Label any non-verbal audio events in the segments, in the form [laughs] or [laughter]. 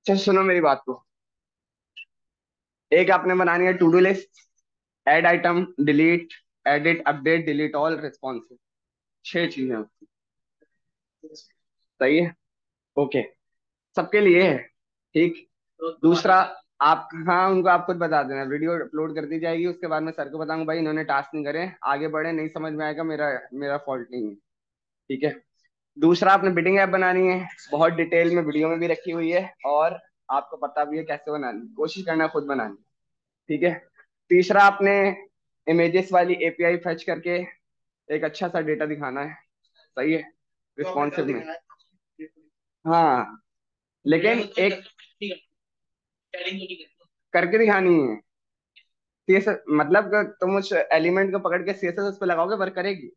अच्छा सुनो मेरी बात को। एक आपने बनानी है to do list add item delete edit update delete all responsive छह चीज़ें सही है? ओके सबके लिए है। ठीक? दूसरा आप हाँ उनको आप खुद बता देना। वीडियो अपलोड कर दी जाएगी, उसके बाद मैं सर को बताऊँगा, भाई, इन्होंने टास्क नहीं करे, आगे बढ़े, नहीं समझ में आएगा, मेरा मेरा फॉल्ट नहीं है। ठीक है? दूसरा आपने बिडिंग ऐप बनानी है बहुत डिटेल में वीडियो में भी रखी हुई है और आपको पता भी है कैसे बनानी कोशिश करना खुद बनानी ठीक है? तीसरा आपने इमेजेस वाली एपीआई फैच करके एक अच्छा सा डेटा दिखाना है सही है? रिस्पॉन्सिव में। हाँ लेकिन एक करके दिखानी है। सीएसएस मतलब तुम उस एलिमेंट को पकड़ के सीएसएस उस पर लगाओगे वर्क करेगी?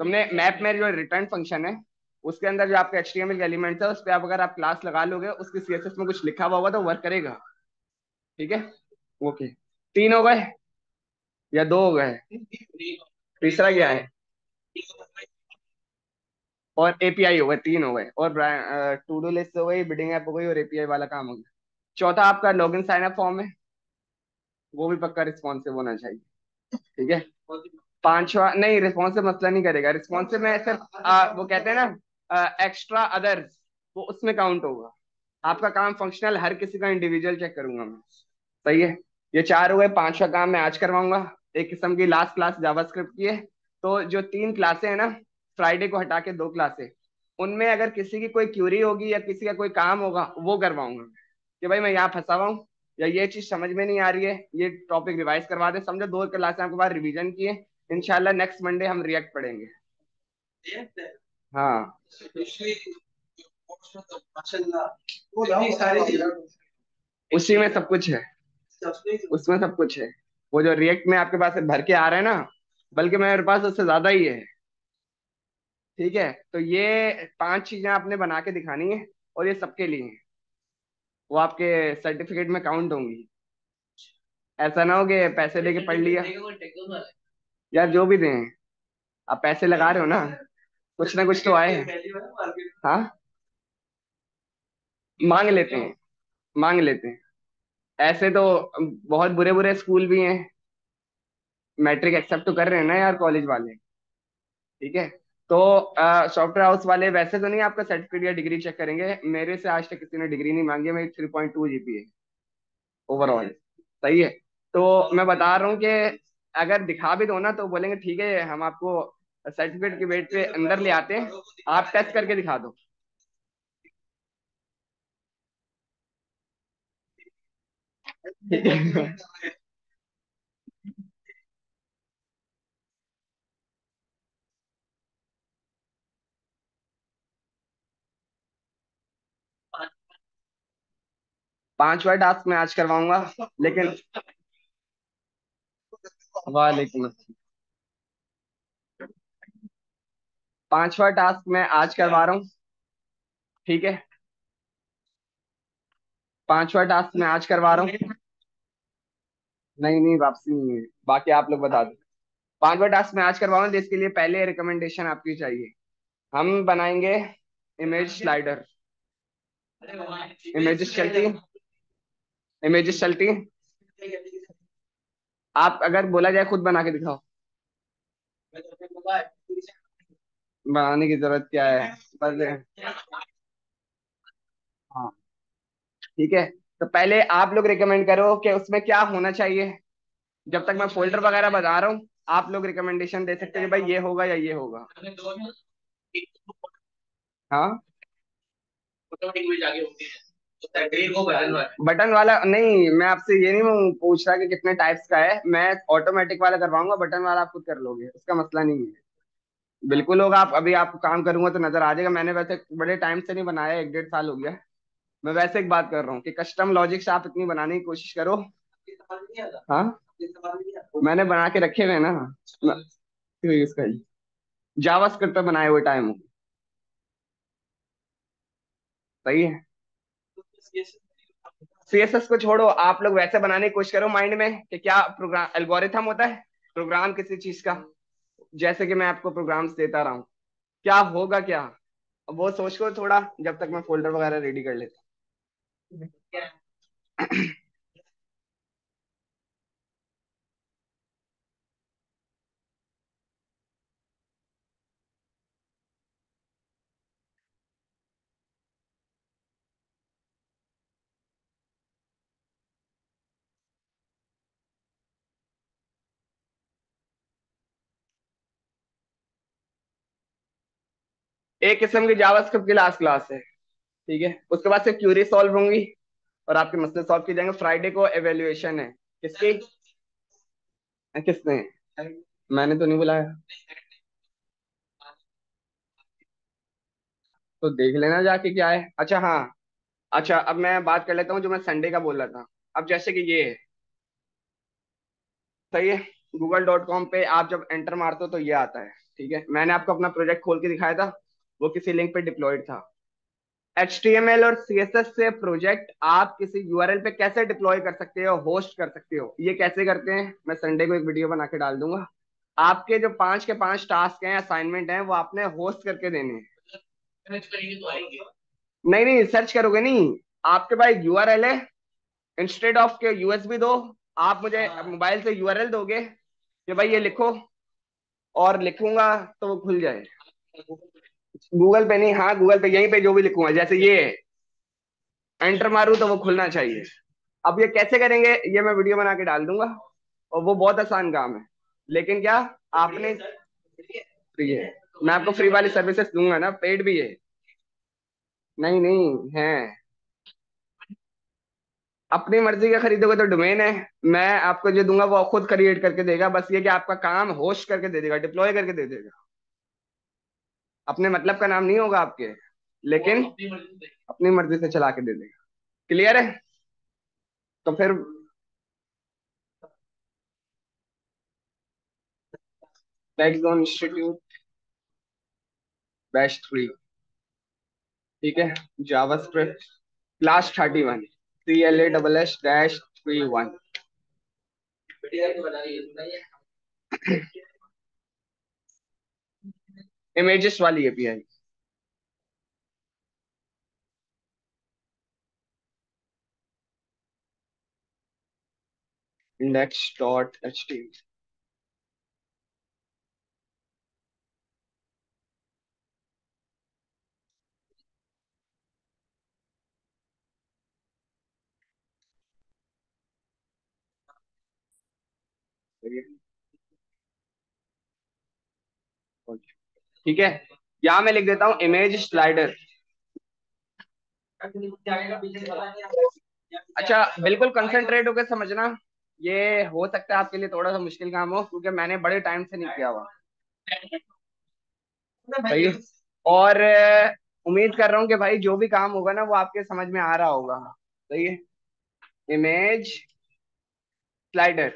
तुमने मैप में जो रिटर्न फ़ंक्शन है उसके अंदर जो आपका एचटीएमएल के एलिमेंट है उस पर आप अगर आप क्लास लगा लोगे उसके सीएसएस में कुछ लिखा हुआ होगा तो वर्क करेगा। ठीक है? ओके तीन हो गए? या दो हो गए? तीसरा क्या है? और एपीआई हो गए तीन हो गए। और टू डू लिस्ट हो गई बिडिंग ऐप हो गई और एपीआई वाला काम हो गया। चौथा आपका लॉगिन साइन अप फॉर्म है। वो भी पक्का रिस्पॉन्सिव होना चाहिए। ठीक है? पांचवा, नहीं रिस्पॉन्सिव मसला नहीं करेगा। रिस्पॉन्सिव में सिर्फ़ वो कहते हैं ना एक्स्ट्रा अदर्स वो उसमें काउंट होगा। आपका काम फंक्शनल हर किसी का इंडिविजुअल चेक करूँगा मैं। सही है? ये चार हुए पांचवा काम मैं आज करवाऊँगा। एक किस्म की लास्ट क्लास जावास्क्रिप्ट की है। तो जो तीन क्लासे है ना फ्राइडे को हटा के दो क्लासे उनमें अगर किसी की कोई क्यूरी होगी या किसी का कोई काम होगा, वो करवाऊँगा कि भाई, मैं यहाँ फंसा हुआ हूँ, या ये चीज़ समझ में नहीं आ रही है, ये टॉपिक रिवाइज करवा दे। समझो, दो क्लास आपके बाद रिवीजन किए इनशाला नेक्स्ट मंडे हम रिएक्ट पढ़ेंगे। हाँ। उसी में सब कुछ है। उसमें सब कुछ है। वो जो रिएक्ट में आपके पास भर के आ रहे हैं ना बल्कि मेरे पास उससे ज़्यादा ही है। ठीक है? तो ये पाँच चीज़ें आपने बना के दिखानी है और ये सबके लिए है। वो आपके सर्टिफिकेट में काउंट होंगी। ऐसा ना हो कि पैसे लेके पढ़ लिया। यार, जो भी दें। आप पैसे लगा रहे हो ना, कुछ ना कुछ तो आए। हाँ? मांग लेते हैं, मांग लेते हैं। ऐसे तो बहुत बुरे बुरे स्कूल भी हैं। मैट्रिक एक्सेप्ट तो कर रहे हैं ना यार कॉलेज वाले। ठीक है? तो सॉफ्टवेयर हाउस वाले, वैसे तो नहीं आपका सर्टिफिकेट या डिग्री चेक करेंगे? मेरे से आज तक किसी ने डिग्री नहीं मांगी, मेरी थ्री पॉइंट टू जीपी है ओवरऑल सही है? तो मैं बता रहा हूँ कि अगर दिखा भी दो ना तो बोलेंगे, ठीक है, हम आपको सर्टिफिकेट के वेट पे अंदर ले आते हैं। आप टेस्ट करके दिखा दो. पांचवा टास्क मैं आज करवाऊँगा, लेकिन वालेकुम पांचवा टास्क मैं आज करवा रहा हूँ। ठीक है? पांचवा टास्क मैं आज करवा रहा हूँ। नहीं नहीं, वापसी नहीं है। बाकी आप लोग बता दो। पांचवा टास्क मैं आज करवा रहा हूँ, जिसके लिए पहले रिकमेंडेशन आपकी चाहिए। हम बनाएँगे इमेज स्लाइडर इमेजेस चलती इमेजेस चलती आप अगर बोला जाए खुद बना के दिखाओ। बनाने की ज़रूरत क्या है? बस हाँ। ठीक है। तो पहले आप लोग रिकमेंड करो कि उसमें क्या होना चाहिए। जब तक मैं फोल्डर वगैरह बता रहा हूँ, आप लोग रिकमेंडेशन दे सकते हैं भाई ये होगा या ये होगा। हाँ। बटन वाला नहीं मैं आपसे ये नहीं पूछ रहा कि कितने टाइप्स का है। मैं ऑटोमेटिक वाला करवाऊँगा बटन वाला आप खुद कर लोगे उसका मसला नहीं है। बिल्कुल होगा आप अभी आप काम करूँगा तो नज़र आ जाएगा। मैंने वैसे बड़े टाइम से नहीं बनाया एक डेढ़ साल हो गया। मैं वैसे एक बात कर रहा हूँ कि कस्टम लॉजिक से आप इतनी बनाने की कोशिश करो। हाँ? मैंने बना के रखे हुए ना। यूज़ कर जावा स्क्रिप्ट बनाए हुए टाइम हो। सही है? सीएसएस को छोड़ो, आप लोग वैसे बनाने की कोशिश करो माइंड में कि क्या प्रोग्राम एल्गोरिथम होता है प्रोग्राम किसी चीज़ का। जैसे कि मैं आपको प्रोग्राम्स देता रहा हूँ। क्या होगा क्या? वो सोच को थोड़ा, जब तक मैं फोल्डर वगैरह रेडी कर लेता एक किस्म की जावास्क्रिप्ट की लास्ट क्लास है। ठीक है? उसके बाद से क्यूरी सॉल्व होंगी और आपके मसले सॉल्व किए जाएँगे। फ्राइडे को एवेल्युएशन है। किसकी? किसने? मैंने तो नहीं बुलाया। तो देख लेना जाके क्या है। अच्छा हाँ। अच्छा अब मैं बात कर लेता हूँ जो मैं संडे का बोल रहा था। अब जैसे कि ये है। सही है? गूगल डॉट कॉम पे आप जब एंटर मारते हो तो ये आता है। ठीक है? मैंने आपको अपना प्रोजेक्ट खोल के दिखाया था। वो किसी लिंक पे डिप्लॉयड था। एच टी एम एल और सी एस एस से प्रोजेक्ट आप किसी यूआरएल पे कैसे डिप्लॉय कर सकते हो होस्ट कर सकते हो ये कैसे करते हैं? मैं संडे को एक वीडियो बना के डाल दूँगा। आपके जो पाँच के पाँच टास्क हैं असाइनमेंट हैं वो आपने होस्ट करके देने हैं। नहीं नहीं सर्च करोगे नहीं। आपके पास यूआरएल है। इंस्टेड ऑफ़ के यूएसबी दो आप मुझे मोबाइल से यूआरएल दोगे कि भाई ये लिखो और लिखूँगा तो वो खुल जाए। गूगल पे नहीं हाँ गूगल पे, यहीं पे जो भी लिखूँगा, जैसे ये। एंटर मारू तो वो खुलना चाहिए। अब ये कैसे करेंगे, ये मैं वीडियो बना के डाल दूँगा, और वो बहुत आसान काम है। लेकिन क्या, आपने फ्री है। मैं आपको फ्री वाली सर्विसेज़ दूँगा ना पेड भी है। नहीं नहीं, है। अपनी मर्ज़ी का खरीदोगे तो डोमेन है। मैं आपको जो दूँगा, वो खुद क्रिएट करके देगा। बस ये कि आपका काम होस्ट करके दे देगा डिप्लॉय करके दे देगा। अपने मतलब का नाम नहीं होगा आपके लेकिन अपनी मर्ज़ी से चला के दे देगा। क्लियर है? तो फिर बैकग्राउंड इंस्टीट्यूट बैच थ्री ठीक है? JavaScript class thirty one C L A double S dash three one images वाली API next dot H T ठीक है? यहाँ मैं लिख देता हूँ इमेज स्लाइडर अच्छा बिल्कुल कंसंट्रेट होकर समझना। ये हो सकता है आपके लिए थोड़ा सा मुश्किल काम हो, क्योंकि मैंने बड़े टाइम से नहीं किया हुआ। सही? और उम्मीद कर रहा हूँ कि भाई जो भी काम होगा ना, वो आपके समझ में आ रहा होगा। सही है? इमेज स्लाइडर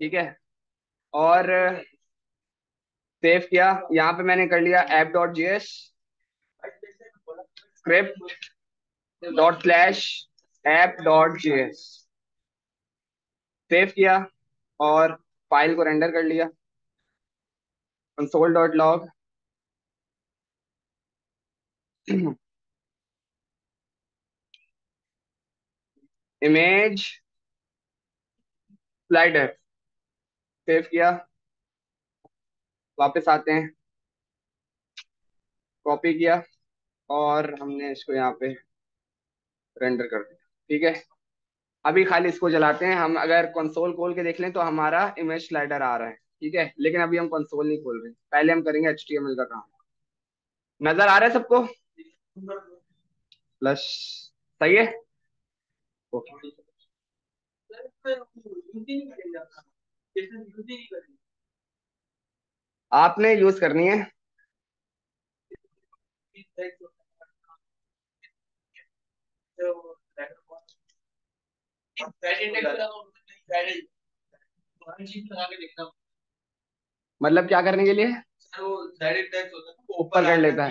ठीक है? और सेव किया। यहाँ पे मैंने कर लिया app dot G S script dot slash app dot G S save किया और फ़ाइल को रेंडर कर लिया। Console dot log image slider save किया। वापस आते हैं। कॉपी किया और हमने इसको यहाँ पे रेंडर कर दिया। ठीक है? अभी खाली इसको चलाते हैं। हम अगर कंसोल खोल के देख लें तो हमारा इमेज स्लाइडर आ रहा है। ठीक है? लेकिन अभी हम कंसोल नहीं खोल रहे। पहले हम करेंगे एचटीएमएल का काम। नज़र आ रहा है सबको? प्लस सही है? ओके आपने यूज़ करनी है। मतलब क्या करने के लिए? ऊपर कर लेता है।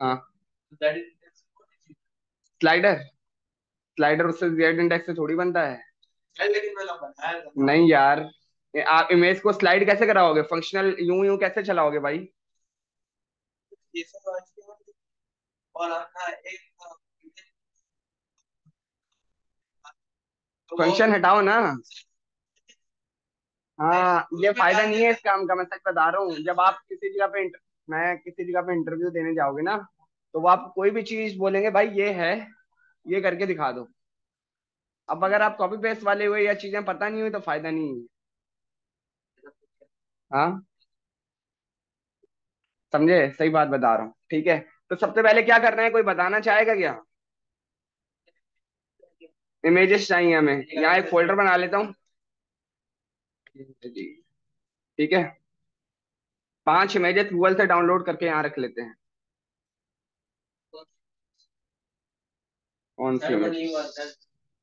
हाँ। स्लाइडर स्लाइडर उससे जेड इंडेक्स से थोड़ी बनता है। नहीं यार आप इमेज को स्लाइड कैसे कराओगे? फंक्शनल यूँ यूँ कैसे चलाओगे भाई? फ़ंक्शन हटाओ ना। हाँ ये फ़ायदा नहीं है इस काम का मैं सच बता रहा हूँ। जब आप किसी जगह पे इंटर, मैं किसी जगह पे इंटरव्यू देने जाओगे ना तो वो आप कोई भी चीज़ बोलेंगे भाई ये है ये करके दिखा दो। अब अगर आप कॉपी पेस्ट वाले हुए या चीज़ें पता नहीं हुई तो फ़ायदा नहीं है। हाँ? समझे? सही बात बता रहा हूँ। ठीक है? तो सबसे पहले क्या करना है? कोई बताना चाहेगा क्या? इमेजेस चाहिए हमें। यहाँ एक फोल्डर बना लेता हूँ। ठीक है? पाँच इमेजेस गूगल से डाउनलोड करके यहाँ रख लेते हैं। कौन सी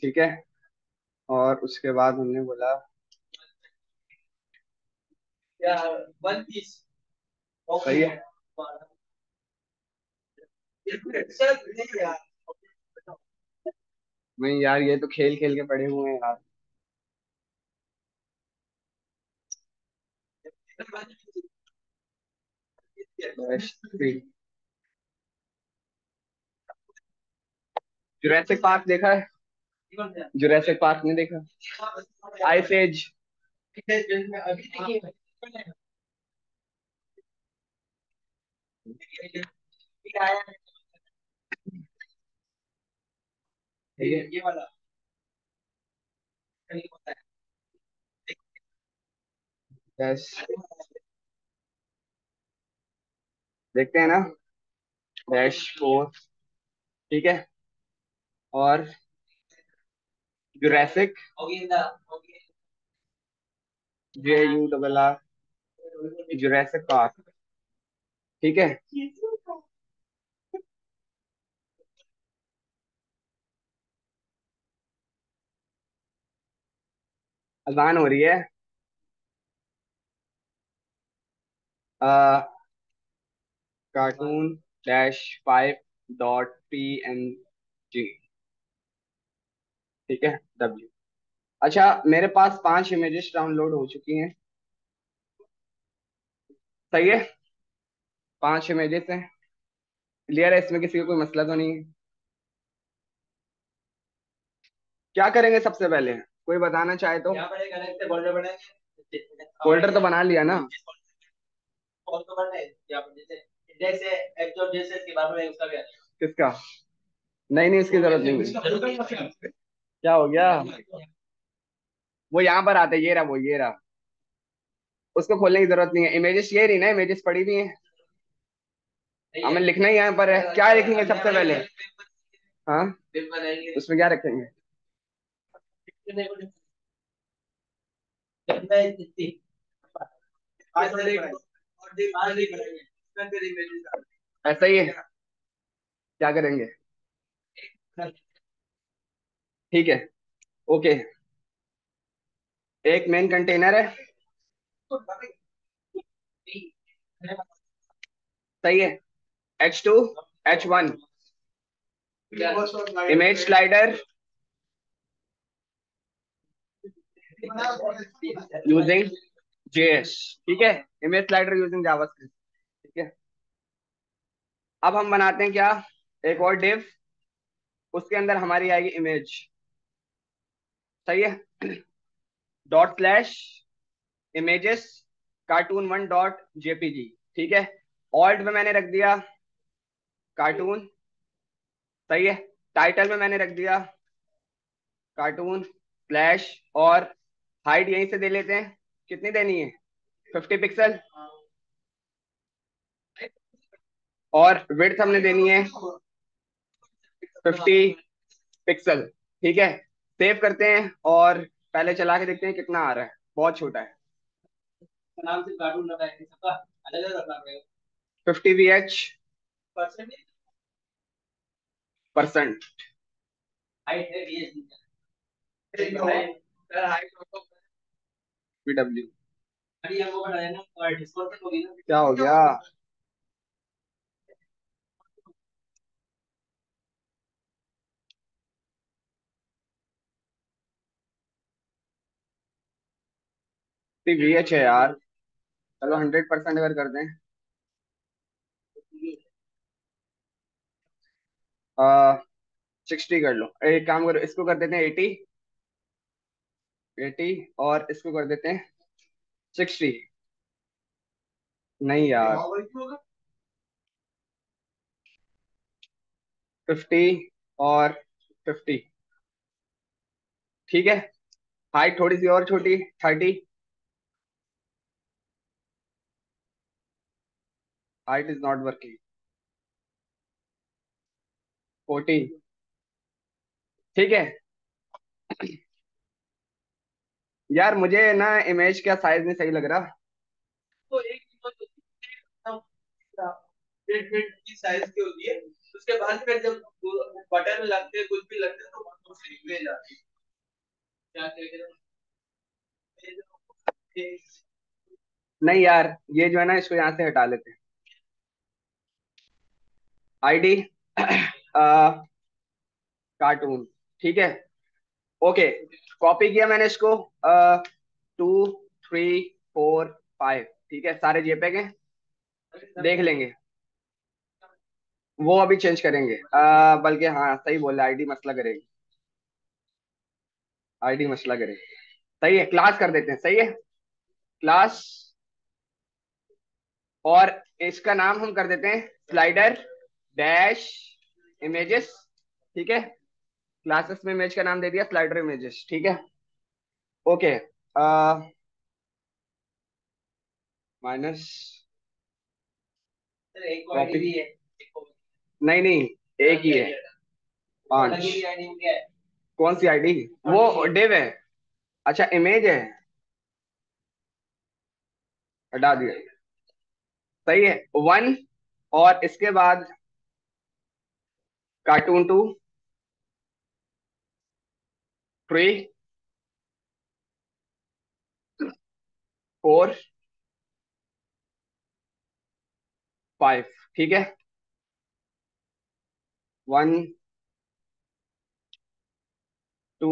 ठीक है। और उसके बाद हमने बोला सही है। नहीं यार। ये तो खेल खेल के पड़े हुए हैं यार। [laughs] जुरैसिक पार्क देखा है? जुरैसिक पार्क नहीं देखा? आइस एज ये वाला देखते हैं ना। डैश फोर ठीक है? और Jurassic J U double R Jurassic Park ठीक है? अजान हो रही है। Cartoon dash five dot P N G ठीक है डब्ल्यू अच्छा मेरे पास पाँच इमेजेस डाउनलोड हो चुकी हैं। सही है? पाँच इमेजेस हैं। क्लियर है? इसमें किसी को कोई मसला तो नहीं है। क्या करेंगे सबसे पहले? कोई बताना चाहे तो। फोल्डर तो बना लिया ना। किसका? नहीं नहीं इसकी ज़रूरत नहीं क्या हो गया? वो यहाँ पर आते ये रहा वो ये रहा। उसको खोलने की ज़रूरत नहीं है। इमेजेस ये रही ना इमेजेस पड़ी हुई है। हमें लिखना ही यहाँ पर है। क्या लिखेंगे सबसे पहले? हाँ? उसमें क्या रखेंगे? ऐसा ही है। क्या करेंगे? ठीक है, ओके। एक मेन कंटेनर है। सही है। H two H one image slider using JS ठीक है इमेज स्लाइडर यूजिंग जावास्क्रिप्ट ठीक है। अब हम बनाते हैं क्या? एक और डिव उसके अंदर हमारी आएगी इमेज सही है। Dot slash images cartoon one dot JPG ठीक है? ऑल्ट में मैंने रख दिया कार्टून सही है? टाइटल में मैंने रख दिया कार्टून स्लैश और हाइट यहीं से दे लेते हैं। कितनी देनी है? फिफ्टी पिक्सल और विड्थ हमने देनी है फिफ्टी पिक्सल ठीक है? सेव करते हैं और पहले चला के देखते हैं कितना आ रहा है। बहुत छोटा है। नाम से कार्टून रखा है सबका। अलग अलग रखना पड़ेगा। Fifty V H. Percent? Percent. Height है वी एच पीडब्ल्यू क्या हो गया? वी एच है यार। चलो हंड्रेड परसेंट अगर कर दें। सिक्सटी कर लो। एक काम करो, इसको कर देते हैं एटी एटी और इसको कर देते हैं सिक्सटी नहीं यार। फिफ्टी और फिफ्टी ठीक है? हाइट थोड़ी सी और छोटी thirty height is not working forty ठीक है? यार मुझे ना इमेज का साइज़ नहीं सही लग रहा? तो एक की साइज़ की होती है। उसके बाद फिर जब बटन लगते हैं कुछ भी लगते हैं तो सही जाती है। नहीं यार ये जो है ना इसको यहाँ से हटा लेते हैं। आईडी कार्टून [coughs] ठीक है? ओके कॉपी किया मैंने इसको टू थ्री फोर फाइव ठीक है? सारे जेपेग हैं देख लेंगे। वो अभी चेंज करेंगे। बल्कि हाँ सही बोल आईडी मसला करेगी। आईडी मसला करेगी। सही है? क्लास कर देते हैं। सही है? क्लास और इसका नाम हम कर देते हैं स्लाइडर डैश इमेजेस ठीक है? क्लासेस में इमेज का नाम दे दिया स्लाइडर इमेजेस ठीक है? ओके माइनस कॉपी नहीं नहीं एक ही है। पाँच। कौन सी आईडी वो डेव है। अच्छा इमेज है। हटा दिया। सही है। वन और इसके बाद cartoon two three four five ठीक है? One two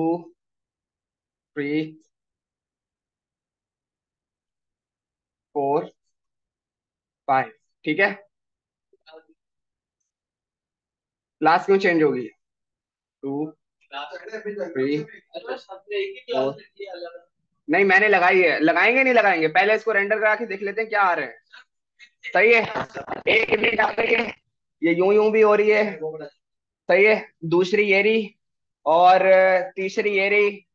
three four five ठीक है? क्लास क्यों चेंज होगी टू थ्री फोर नहीं मैंने लगाई है। लगाएँगे नहीं लगाएँगे? पहले इसको रेंडर करा के देख लेते हैं क्या आ रहे हैं। सही है? एक इमेज आ गई है। ये यूँ यूँ भी हो रही है। सही है? दूसरी ये रही। और तीसरी ये रही।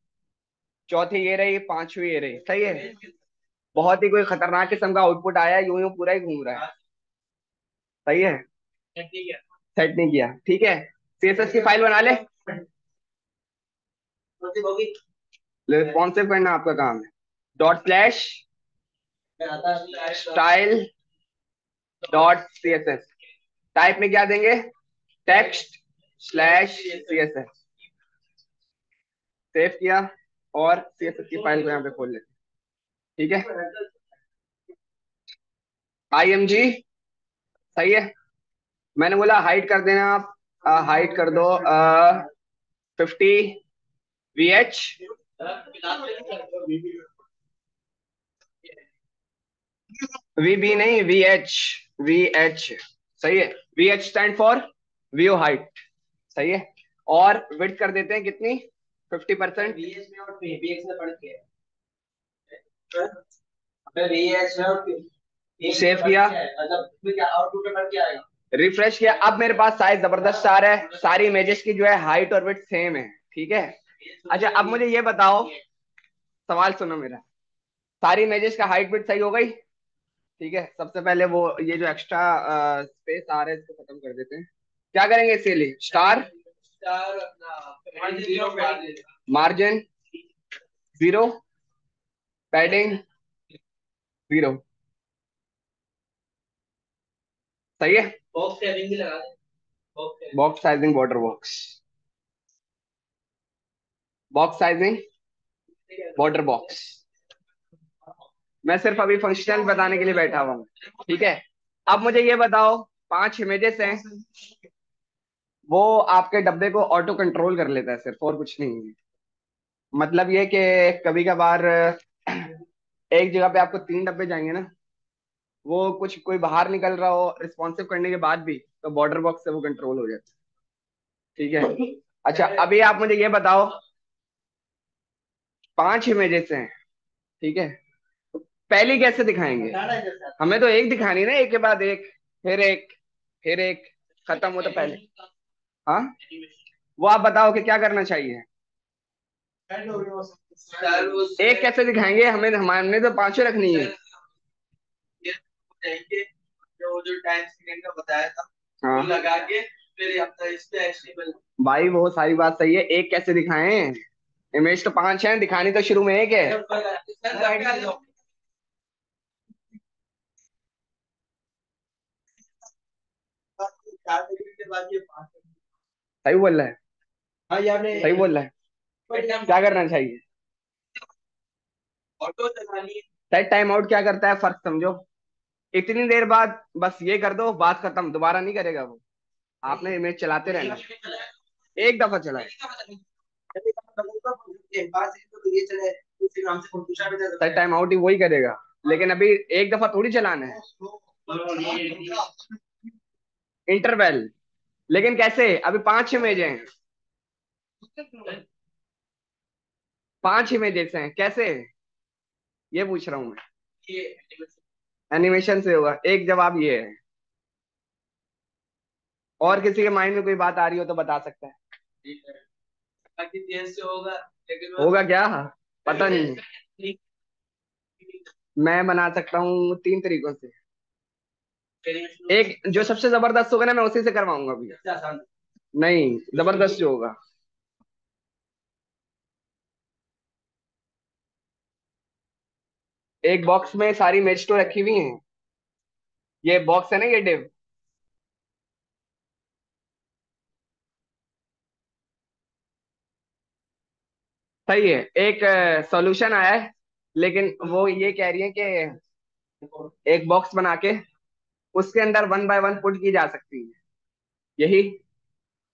चौथी ये रही। पांचवी ये रही। सही है? बहुत ही कोई खतरनाक किस्म का आउटपुट आया यूँ यूँ पूरा ही घूम रहा है। सही है। सेट नहीं किया। ठीक है? सीएसएस की फ़ाइल बना ले। रिस्पॉन्सिव करना आपका काम? है dot slash style dot C S S type में क्या देंगे? Text slash C S S save किया और सी एस एस की फ़ाइल को यहाँ पे खोल लेते ठीक है? आई एम जी सही है? मैंने बोला हाइट कर देना आप। हाइट कर दो। Fifty V H V B नहीं वी एच वी एच सही है। V H stand for view height सही है। और विथ कर देते हैं कितनी? फिफ्टी परसेंट सेव किया। रिफ्रेश किया। अब मेरे पास साइज़ ज़बरदस्त आ रहा है। सारी इमेजेस की जो है हाइट और विथ सेम है ठीक है? अच्छा अब मुझे ये बताओ। सवाल सुनो मेरा। सारी इमेजेस का हाइट विथ सही हो गई? ठीक है सबसे पहले वो ये जो एक्स्ट्रा स्पेस आ रहा है इसको खत्म कर देते हैं। क्या करेंगे इसके लिए? Star margin zero padding zero सही है? बॉक्स साइजिंग भी लगा दे। Box sizing border box box sizing border box मैं सिर्फ़ अभी फंक्शनल बताने के लिए बैठा हुआ हूँ। ठीक है? अब मुझे ये बताओ, पाँच इमेजेस हैं। वो आपके डब्बे को ऑटो कंट्रोल कर लेता है सिर्फ़, और कुछ नहीं है। मतलब ये कि कभी कभार एक जगह पे आपको तीन डब्बे जाएँगे ना वो कुछ कोई बाहर निकल रहा हो रिस्पॉन्सिव करने के बाद भी तो बॉर्डर बॉक्स से वो कंट्रोल हो जाता ठीक है? अच्छा अभी आप मुझे ये बताओ पाँच इमेजेस हैं ठीक है? पहली कैसे दिखाएँगे? हमें तो एक दिखानी ना एक के बाद एक फिर एक फिर एक खत्म हो तो पहले। हाँ? वो आप बताओ कि क्या करना चाहिए। एक कैसे दिखाएँगे? हमें हमने तो पाँचों रखनी है। जो जो टाइम सेकंड का बताया था हाँ। लगा के फिर अपना इस पे भाई वो सारी बात सही है। एक कैसे दिखाएँ? इमेज तो पाँच है दिखानी तो शुरू में एक है। सही बोल रहा है। हाँ यार सही बोल रहा है। क्या करना चाहिए? ऑटो चलानी सेट टाइम आउट क्या करता है? फ़र्क समझो। इतनी देर बाद बस ये कर दो बात खत्म दोबारा नहीं करेगा वो। आपने इमेज चलाते रहना। एक दफ़ा चलाए। सेट टाइम आउट ही। वही करेगा। लेकिन अभी एक दफ़ा थोड़ी चलाना है। इंटरवेल लेकिन कैसे? अभी पाँच इमेज हैं। पाँच इमेजेस हैं। कैसे? ये पूछ रहा हूँ मैं। एनिमेशन से होगा एक जवाब ये है। और किसी के माइंड में कोई बात आ रही हो तो बता सकता है। से होगा होगा क्या? पता नहीं। मैं बना सकता हूँ तीन तरीकों से। एक जो सबसे ज़बरदस्त होगा ना मैं उसी से करवाऊँगा अभी। नहीं ज़बरदस्त जो होगा। एक बॉक्स में सारी मेज तो रखी हुई हैं। ये बॉक्स है ना ये डिव सही है, एक सॉल्यूशन आया है, लेकिन वो ये कह रही है कि एक बॉक्स बना के उसके अंदर वन बाय वन पुट की जा सकती है। यही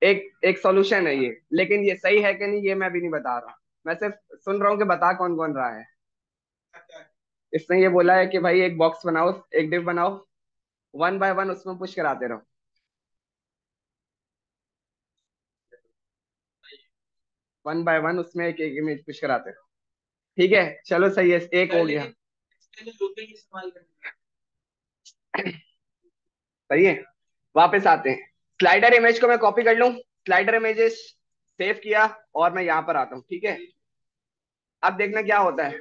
एक एक सॉल्यूशन है ये। लेकिन ये सही है कि नहीं, ये मैं भी नहीं बता रहा। मैं सिर्फ़ सुन रहा हूँ कि बता कौन कौन रहा है। इसने ये बोला है कि भाई एक बॉक्स बनाओ, एक डिप बनाओ वन बाय वन उसमें पुश कराते रहो। वन बाय वन उसमें एक एक इमेज पुश कराते रहो। ठीक है, चलो सही है, एक हो गया। सही है, वापस आते हैं। स्लाइडर इमेज को मैं कॉपी कर लूँ। स्लाइडर इमेजेस सेव किया और मैं यहाँ पर आता हूँ, ठीक है? अब देखना क्या होता है।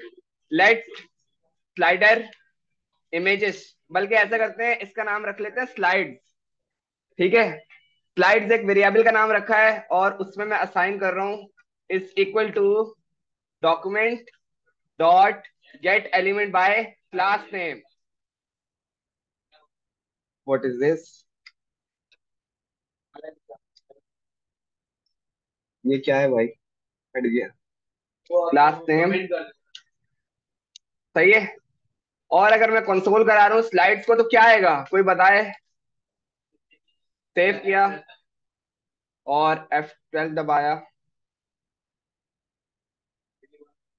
लेट स्लाइडर इमेजेस, बल्कि ऐसा करते हैं, इसका नाम रख लेते हैं स्लाइड ठीक है? स्लाइड्स एक वेरिएबल का नाम रखा है, और उसमें मैं असाइन कर रहा हूँ is equal to document dot get element by class name what is this ये क्या है भाई? हट गया। क्लास नेम सही है? और अगर मैं कंसोल करा रहा हूँ स्लाइड्स को तो क्या आएगा? कोई बताए? सेव किया। और F12 दबाया।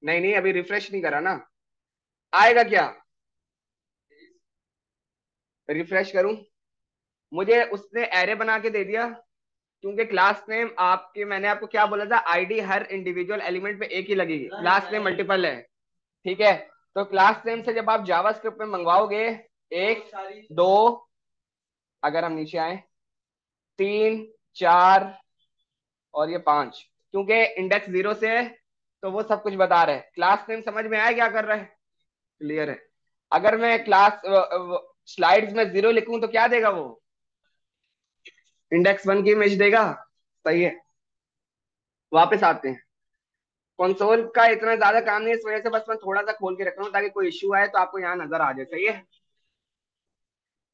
नहीं नहीं अभी रिफ्रेश नहीं करा ना। आएगा क्या? रिफ्रेश करूँ? मुझे उसने एरे बना के दे दिया क्योंकि क्लास नेम आपके मैंने आपको क्या बोला था? आईडी हर इंडिविजुअल एलिमेंट पे एक ही लगेगी। क्लास नेम मल्टीपल है। ठीक है? तो क्लास नेम से जब आप जावास्क्रिप्ट में मंगवाओगे, एक, दो, अगर हम नीचे आए, तीन, चार और ये पाँच, क्योंकि इंडेक्स ज़ीरो से है तो वो सब कुछ बता रहे हैं। क्लास नेम समझ में आया क्या कर रहा है? क्लियर है। अगर मैं क्लास स्लाइड्स में ज़ीरो लिखूं तो क्या देगा वो? इंडेक्स वन की इमेज देगा। सही है। वापस आते हैं। कंसोल का इतना ज़्यादा काम नहीं है, इस वजह से बस मैं थोड़ा सा खोल के रख रहा हूँ, ताकि कोई इश्यू आए तो आपको यहाँ नज़र आ जाए, सही है?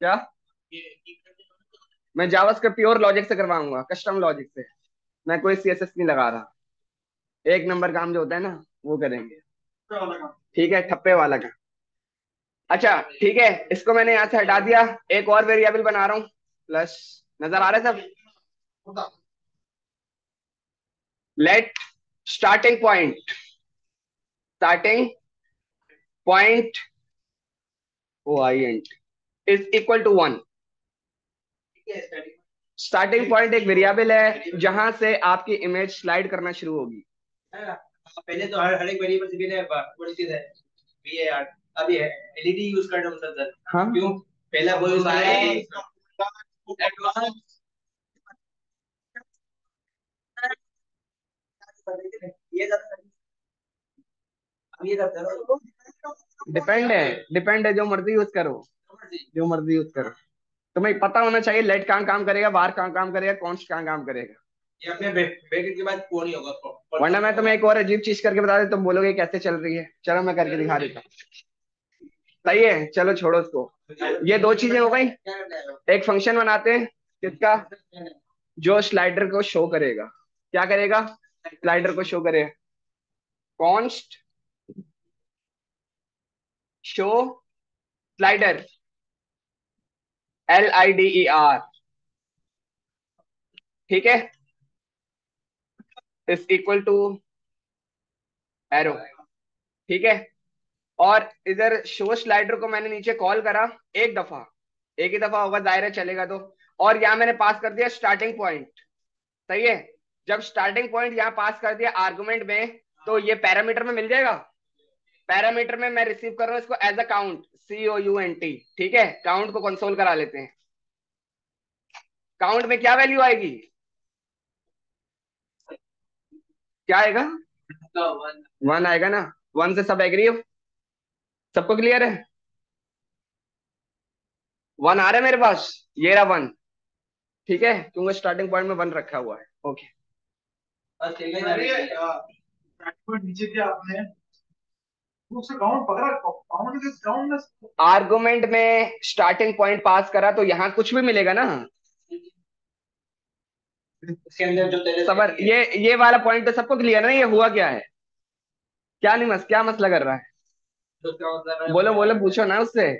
क्या? मैं जावास्क्रिप्ट प्योर लॉजिक से करवाऊँगा कस्टम लॉजिक से। मैं कोई सीएसएस नहीं लगा रहा। एक नंबर काम जो होता है ना, वो करेंगे। ठीक है, ठप्पे वाला का अच्छा ठीक है, इसको मैंने यहाँ से हटा दिया। एक और वेरिएबल बना रहा हूँ। प्लस नज़र आ रहा है सब? Let starting point starting point oh I and is equal to one starting point एक वेरिएबल है जहाँ से आपकी इमेज स्लाइड करना शुरू होगी। पहले तो हर हर एक वेरिएबल से पहले बड़ी चीज़ है। ये यार अभी है। एलईडी यूज़ करना मुसलसल हाँ। क्यों? पहला वो यूज़ है एडवांस ये अब ये ज़्यादा डिपेंड है डिपेंड है जो मर्ज़ी यूज़ करो। जो मर्ज़ी यूज़ करो। तुम्हें पता होना चाहिए लेट कहाँ काम करेगा बाहर कहाँ काम करेगा कौन कहाँ काम करेगा। ये अपने ब्रेकेट के बाद कौन ही होगा वरना मैं तुम्हें एक और अजीब चीज़ करके बता दे तुम बोलोगे कैसे चल रही है। चलो मैं करके दिखा देता हूँ। सही है चलो छोड़ो उसको। ये दो चीज़ें हो गई। एक फ़ंक्शन बनाते हैं किसका? जो स्लाइडर को शो करेगा। क्या करेगा? स्लाइडर को शो करेगा const show slider. L I D E R ठीक है? इज़ इक्वल टू एरो ठीक है? और इधर शो स्लाइडर को मैंने नीचे कॉल करा एक दफ़ा। एक ही दफ़ा होगा है चलेगा तो। और यहाँ मैंने पास कर दिया स्टार्टिंग पॉइंट सही है? जब स्टार्टिंग पॉइंट यहाँ पास कर दिया आर्गुमेंट में तो ये पैरामीटर में मिल जाएगा? पैरामीटर में मैं रिसीव कर रहा हूँ इसको as a count U N T ठीक है? काउंट को कंसोल करा लेते हैं। काउंट में क्या वैल्यू आएगी? क्या आएगा? वन आएगा ना? वन से सब एग्री हो? सबको क्लियर है? वन आ रहा है मेरे पास? ये रहा वन ठीक है? क्योंकि स्टार्टिंग पॉइंट में वन रखा हुआ है। ओके नीचे दिया आपने काउंट पकड़ा आर्गुमेंट में स्टार्टिंग पॉइंट पास करा तो यहाँ कुछ भी मिलेगा ना? इसके अंदर जो तेरे सबर ये ये वाला पॉइंट तो सबको क्लियर है ना? ये हुआ क्या है? क्या नहीं मस क्या मसला कर रहा है? बोलो बोलो पूछो ना उससे।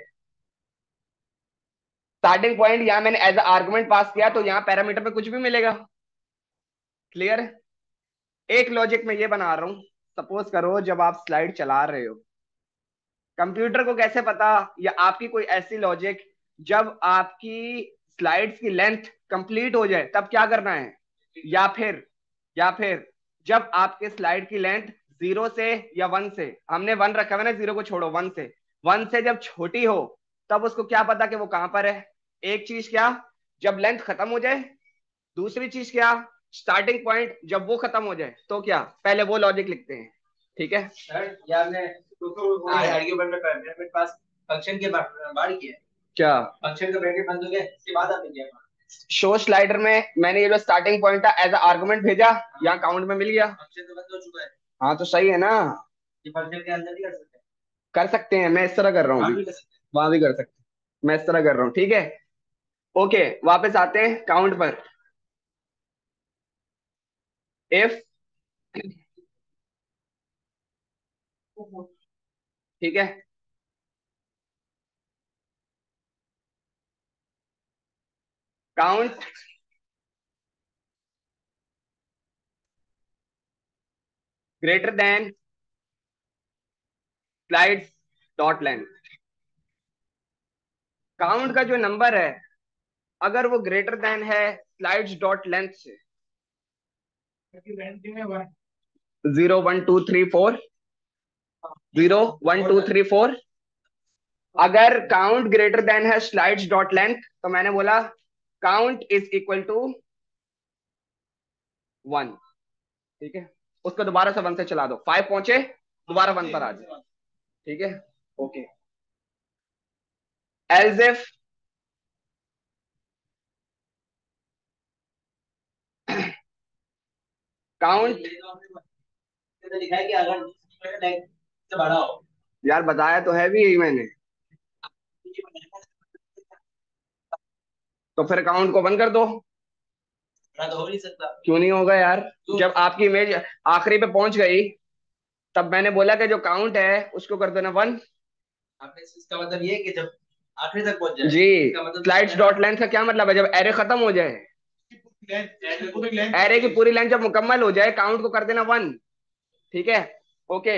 स्टार्टिंग पॉइंट यहाँ मैंने एज आर्गुमेंट पास किया तो यहाँ पैरामीटर में कुछ भी मिलेगा। क्लियर है? एक लॉजिक में ये बना रहा हूँ। सपोज़ करो जब आप स्लाइड चला रहे हो। कंप्यूटर को कैसे पता? या आपकी कोई ऐसी लॉजिक जब आपकी स्लाइड्स की लेंथ कंप्लीट हो जाए, तब क्या करना है? या फिर या फिर, जब आपके स्लाइड की लेंथ ज़ीरो से या वन से, हमने वन रखा हुआ ना ज़ीरो को छोड़ो वन से। वन से जब छोटी हो, तब उसको क्या पता कि वो कहाँ पर है? एक चीज़ क्या? जब लेंथ खत्म हो जाए, दूसरी चीज़ क्या? स्टार्टिंग पॉइंट जब वो खत्म हो जाए तो क्या? पहले वो लॉजिक लिखते हैं। ठीक है? यार ने मेरे पास फ़ंक्शन के बाहर किया। क्या? फ़ंक्शन का ब्रैकेट बंद हो गया इसके बाद आपने किया। शो स्लाइडर में मैंने ये जो स्टार्टिंग पॉइंट था एज आर्गुमेंट भेजा यहाँ काउंट में मिल गया। तो हो तो सही है ना? कर सकते हैं। मैं इस तरह कर रहा हूँ। वहाँ भी कर सकते मैं इस तरह कर रहा हूँ ठीक है? ओके वापस आते हैं काउंट पर। इफ़ ठीक है? Count greater than slides dot length count का जो नंबर है, अगर वो ग्रेटर देन है स्लाइड्स डॉट लेंथ से zero one two three four zero one two three four अगर काउंट ग्रेटर देन है स्लाइड्स डॉट लेंथ तो मैंने बोला count is equal to one ठीक है? उसको दोबारा से वन से चला दो। फाइव पहुँचे, दोबारा वन पर आ जाए ठीक है? ओके एज इफ़ काउंट यार बताया तो है भी यही मैंने। तो फिर अकाउंट को बंद कर दो। बड़ा तो हो नहीं सकता क्यों नहीं होगा यार? जब आपकी इमेज आखिरी पे पहुँच गई तब मैंने बोला कि जो काउंट है उसको कर देना वन आपने इसका मतलब ये है कि जब आखिरी तक पहुँच जाए जी स्लाइड्स डॉट लेंथ का क्या मतलब है? जब एरे खत्म हो जाए एरे की पूरी लेंथ जब मुकम्मल हो जाए काउंट को कर देना वन ठीक है? Okay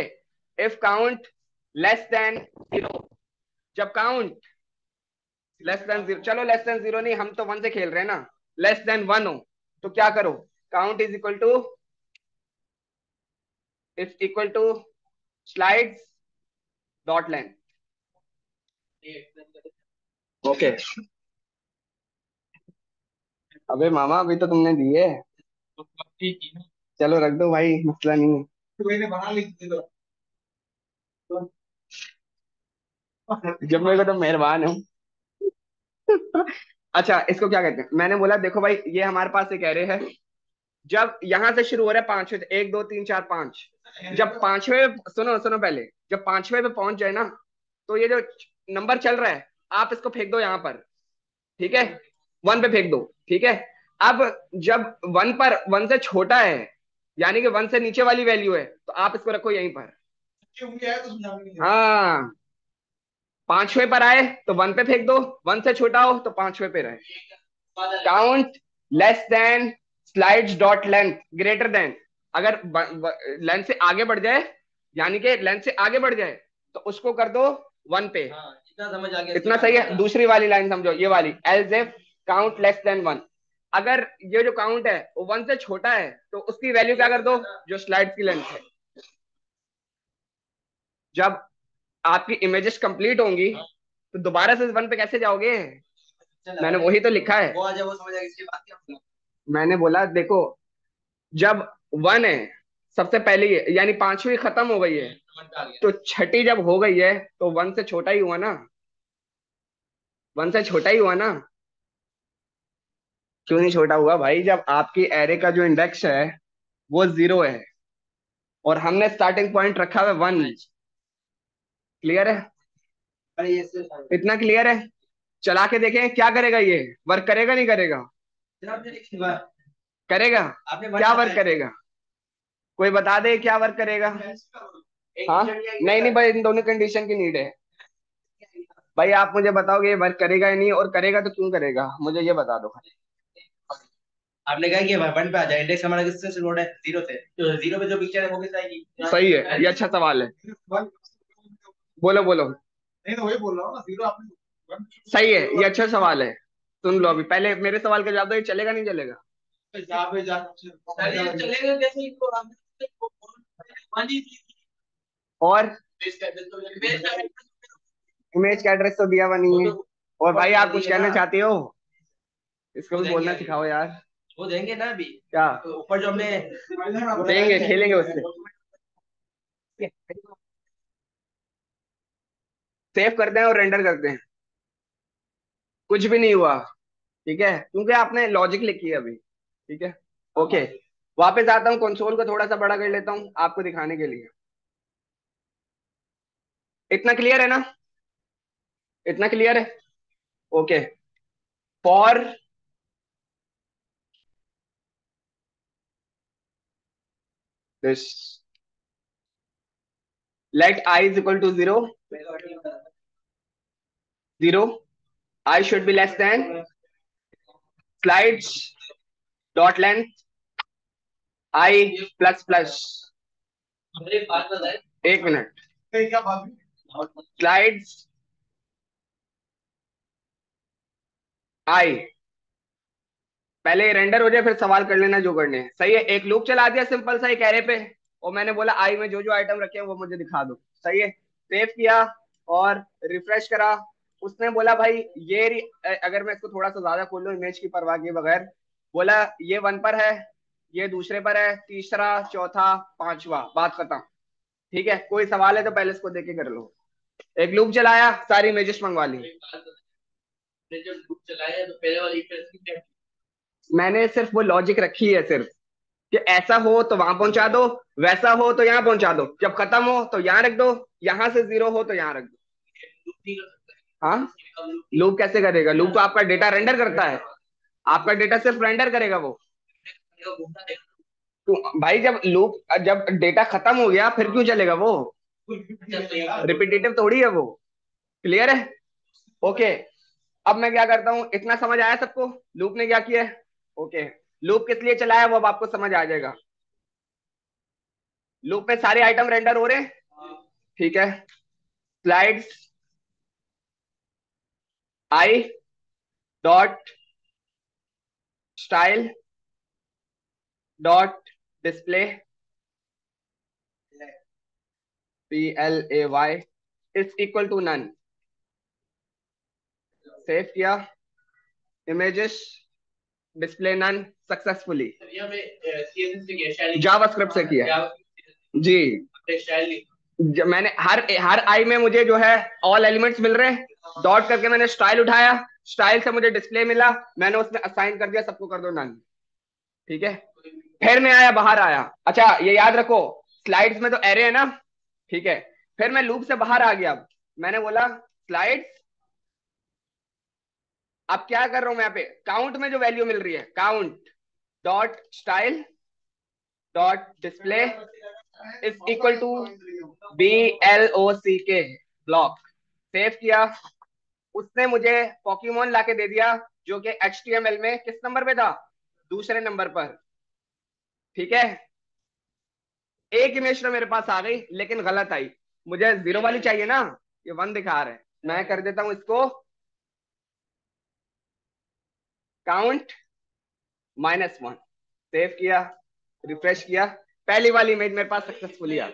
if count less than zero जब काउंट लेस देन ज़ीरो चलो लेस देन ज़ीरो नहीं, हम तो वन से खेल रहे हैं ना। लेस देन वन हो तो क्या करो? Count is equal to is equal to slide dot length okay अबे मामा अभी तो तुमने दिए। चलो रख दो भाई मसला नहीं है। बना ली जब मेरे को तो मेहरबान हूँ। अच्छा इसको क्या कहते हैं? मैंने बोला देखो भाई ये हमारे पास एक एरे है जब यहाँ से शुरू हो रहा है पांचवे एक दो तीन चार पाँच। जब पांचवे सुनो सुनो पहले जब पांचवे पे पहुँच जाए ना तो ये जो नंबर चल रहा है आप इसको फेंक दो यहाँ पर। ठीक है? वन पे फेंक दो ठीक है? अब जब वन पर वन से छोटा है यानी कि वन से नीचे वाली वैल्यू है तो आप इसको रखो यहीं पर। हाँ? पांचवे पर आए तो वन पे फेंक दो। वन से छोटा हो तो पांचवे पे रहे। Count less than slides dot length greater than अगर लेंथ से आगे बढ़ जाए यानी कि लेंथ से आगे बढ़ जाए तो उसको कर दो वन पे। हाँ, इतना समझ आ गया। इतना सही है। दूसरी वाली लाइन समझो ये वाली। Else if count less than one अगर ये जो काउंट है वो वन से छोटा है तो उसकी वैल्यू क्या कर दो? जो स्लाइड की लेंथ है। जब आपकी इमेजेस कंप्लीट होंगी तो दोबारा से वन पे कैसे जाओगे? मैंने वही तो लिखा है। वो वो मैंने बोला देखो जब वन है सबसे पहले यानी पांचवी खत्म हो गई है तो छठी जब हो गई है तो वन से छोटा ही हुआ ना। वन से छोटा ही हुआ ना। क्यों नहीं छोटा हुआ भाई? जब आपकी एरे का जो इंडेक्स है वो ज़ीरो है। और हमने स्टार्टिंग पॉइंट रखा हुआ वन क्लियर है? इतना क्लियर है? चला के देखें क्या करेगा ये? वर्क करेगा नहीं करेगा? करेगा? क्या वर्क करेगा? कोई बता दे क्या वर्क करेगा? हाँ? नहीं नहीं भाई इन दोनों कंडीशन की नीड है। भाई आप मुझे बताओगे ये वर्क करेगा या नहीं? और करेगा तो क्यों करेगा? मुझे ये बता दो। आपने कहा कि वन पे आ जाए इंडेक्स हमारा किससे शुरू हो है? ज़ीरो से। तो ज़ीरो पे जो पिक्चर है वो किस आएगी? सही है ये अच्छा सवाल है। बोलो बोलो। नहीं तो वही बोल रहा हूँ ज़ीरो आपने सही है ये अच्छा सवाल है। सुन लो अभी पहले मेरे सवाल का जवाब दो ये चलेगा नहीं चलेगा? और तो कर इमेज का एड्रेस तो दिया। हुआ नहीं है। और भाई आप कुछ कहना चाहते हो? इसको भी बोलना सिखाओ यार। वो देंगे ना अभी। क्या? ऊपर जो हमने देंगे खेलेंगे उससे। सेव करते हैं और रेंडर करते हैं। कुछ भी नहीं हुआ ठीक है? क्योंकि आपने लॉजिक लिखी है अभी ठीक है? ओके वापस आता हूँ कंसोल को थोड़ा सा बड़ा कर लेता हूँ आपको दिखाने के लिए। इतना क्लियर है ना? इतना क्लियर है? Okay for this let i is equal to 0 0 i should be less than slides dot length i plus plus एक मिनट स्लाइड्स आई पहले रेंडर हो जाए, फिर सवाल कर लेना जो करने हैं। सही है, एक लूप चला दिया सिंपल सा एक एरे पे, और मैंने बोला, आई, में जो जो आइटम रखे हैं, वो मुझे दिखा दो। सही है सेव किया और रिफ्रेश करा। उसने बोला, भाई, ये अगर मैं इसको थोड़ा सा ज़्यादा खोल लूँ इमेज की परवाह किए बगैर, बोला, ये वन पर है, ये दूसरे पर है, तीसरा, चौथा, पांचवा, बात खत्म। ठीक है, कोई सवाल है तो पहले इसको देके कर लो। एक लूप चलाया, सारी इमेजेस मंगवा ली। मैंने सिर्फ़ वो लॉजिक रखी है सिर्फ़, कि ऐसा हो तो वहाँ पहुँचा दो, वैसा हो तो यहाँ पहुँचा दो। जब खत्म हो तो यहाँ रख दो, यहाँ से ज़ीरो हो तो यहाँ रख दो। हाँ? लूप कैसे करेगा? लूप तो आपका डेटा रेंडर करता है। आपका डेटा सिर्फ़ रेंडर करेगा वो। तो भाई जब लूप जब डेटा खत्म हो गया, फिर क्यों चलेगा वो? रिपीटेटिव थोड़ी है वो। क्लियर है? ओके अब मैं क्या करता हूँ? इतना समझ आया सबको? लूप ने क्या किया है? ओके लूप किस लिए चलाया वो अब आपको समझ आ जाएगा। लूप में सारे आइटम रेंडर हो रहे ठीक है। Slides I dot style dot display P L A Y is equal to none save किया। Images display none successfully JavaScript से किया जी। मैंने हर हर आई में मुझे जो है ऑल एलिमेंट्स मिल रहे हैं। डॉट करके मैंने स्टाइल उठाया। स्टाइल से मुझे डिस्प्ले मिला। मैंने उसमें असाइन कर दिया सबको कर दो नन ठीक है? फिर मैं आया बाहर आया। अच्छा ये याद रखो स्लाइड्स में तो एरे है ना? ठीक है। फिर मैं लूप से बाहर आ गया। मैंने बोला स्लाइड्स अब क्या कर रहा हूँ मैं यहाँ पे? काउंट में जो वैल्यू मिल रही है count dot style dot display is equal to B L O C K block save किया। उसने मुझे पॉकीमोन लाके दे दिया, जो कि एचटीएमएल में किस नंबर पे था? दूसरे नंबर पर। ठीक है? एक इमेज तो मेरे पास आ गई, लेकिन गलत आई। मुझे ज़ीरो वाली चाहिए ना? ये वन दिखा रहे मैं कर देता हूँ इसको। काउंट माइनस वन सेव किया रिफ्रेश किया। पहली वाली इमेज मेरे पास सक्सेसफुली आ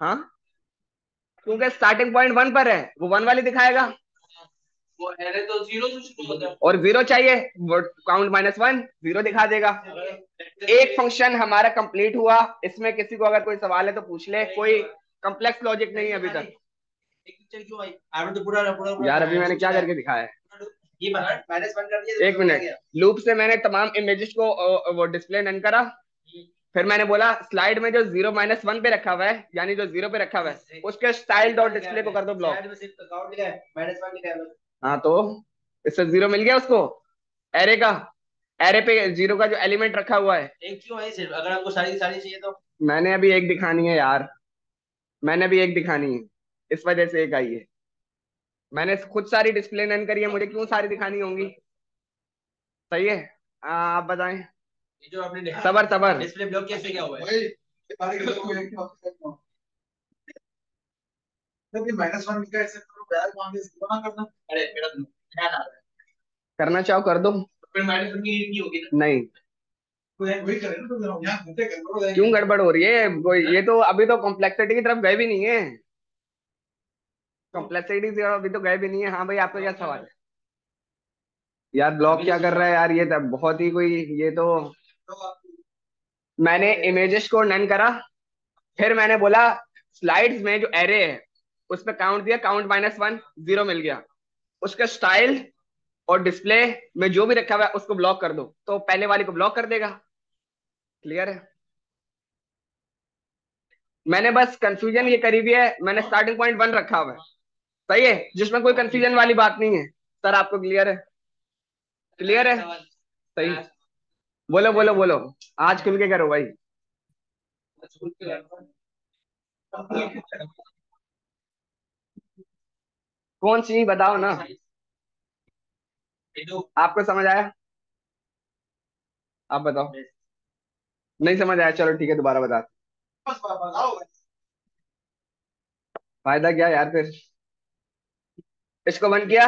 हाँ? क्योंकि स्टार्टिंग पॉइंट वन पर है वो वन वाली दिखाएगा। वो एरे तो ज़ीरो से शुरू होता है। और ज़ीरो चाहिए काउंट माइनस वन ज़ीरो दिखा देगा। एक फ़ंक्शन हमारा कंप्लीट हुआ इसमें किसी को अगर कोई सवाल है तो पूछ ले। कोई कम्प्लेक्स लॉजिक नहीं है अभी तक। तो यार अभी मैंने क्या करके दिखाया है? ये माइनस वन कर दिया एक मिनट लूप से मैंने तमाम इमेजेस को वो डिस्प्ले नन करा। फिर मैंने बोला स्लाइड में जो ज़ीरो माइनस वन पे रखा हुआ है यानी जो ज़ीरो पे रखा हुआ है उसके स्टाइल डॉट डिस्प्ले को कर दो ब्लॉक है तो इससे ज़ीरो मिल गया उसको। एरे का। एरे पे ज़ीरो का जो एलिमेंट रखा हुआ है। एक क्यों है सिर्फ़ अगर हमको सारी सारी चाहिए तो। मैंने अभी एक दिखानी है यार। मैंने अभी एक दिखानी है। इस वजह से एक आई है। मैंने खुद सारी डिस्प्ले नन करी है मुझे क्यों सारी दिखानी होंगी? सही है? आ, आप बताएँ। ये जो आपने सबर सबर। डिस्प्ले ब्लॉक कैसे क्या हुआ है? ही हो। करना। तो ध्यान आ रहा है। करना चाहो कर दो। नहीं होगी ना? नहीं। कोई वही करे ना तो जरा। यहाँ घूमते कर। करो क्यों गड़बड़ हो रही है? ये तो अभी तो कॉम्प्लेक्सिटी की तरफ़ गए भी नहीं है। कॉम्प्लेक्सिटी की अभी तो गए भी नहीं है। हाँ भाई आपका क्या सवाल? है यार ब्लॉक क्या कर रहा है यार? ये तो बहुत ही कोई ये तो मैंने इमेजेस को नन करा। फिर मैंने बोला स्लाइड्स में जो एरे है उस पर काउंट दिया काउंट माइनस वन ज़ीरो मिल गया। उसका स्टाइल और डिस्प्ले में जो भी रखा हुआ है उसको ब्लॉक कर दो। तो पहले वाली को ब्लॉक कर देगा। क्लियर है? मैंने बस कंफ्यूजन ये करी हुई है। मैंने स्टार्टिंग पॉइंट वन रखा हुआ है। सही है जिसमें कोई कंफ्यूजन वाली बात नहीं है। सर आपको क्लियर है? क्लियर है? सही। बोलो बोलो बोलो। आज खुल के करो भाई। कौन सी? बताओ ना। आपको समझ आया? आप बताओ। नहीं समझ आया। चलो ठीक है दोबारा बता बताओ फ़ायदा क्या यार फिर? इसको बंद किया?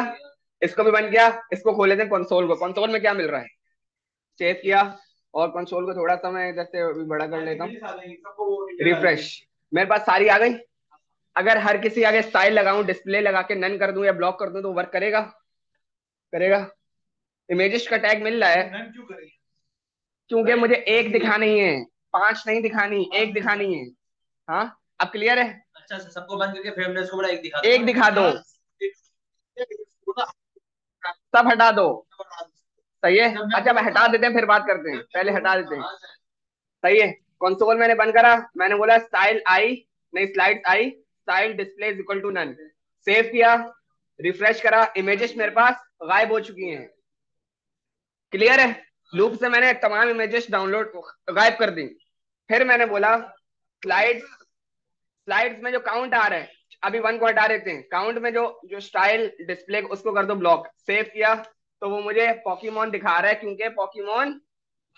इसको भी बंद किया? इसको खोले थे कंसोल को। कंसोल में क्या मिल रहा है? सेव किया और कंसोल को थोड़ा सा मैं इधर से अभी बड़ा कर लेता हूँ। रिफ्रेश मेरे पास सारी आ गई? अगर हर किसी आगे स्टाइल लगाऊँ डिस्प्ले लगा के नन कर दूँ या ब्लॉक कर दूँ तो वर्क करेगा? करेगा? इमेजेस का टैग मिल रहा है। नन क्योंकि मुझे एक दिखानी है। पाँच नहीं दिखानी एक दिखानी है। हाँ? अब क्लियर है? अच्छा सबको बंद करके एक दिखा एक दिखा दो। सब हटा दो। सही है? अच्छा मैं हटा देते हैं, फिर बात करते हैं। पहले हटा देते हैं। सही है? कंसोल मैंने बंद करा। मैंने बोला स्टाइल आई नहीं slide I style display is equal to none save किया। रिफ्रेश करा। इमेजेस मेरे पास गायब हो चुकी हैं। क्लियर है? लूप से मैंने तमाम इमेजेस डाउनलोड गायब कर दी। फिर मैंने बोला स्लाइड स्लाइड्स में जो काउंट आ रहा है अभी वन को हटा देते हैं काउंट में जो जो स्टाइल डिस्प्ले उसको कर दो ब्लॉक सेव किया तो वो मुझे पॉकीमोन दिखा रहा है क्योंकि पॉकीमोन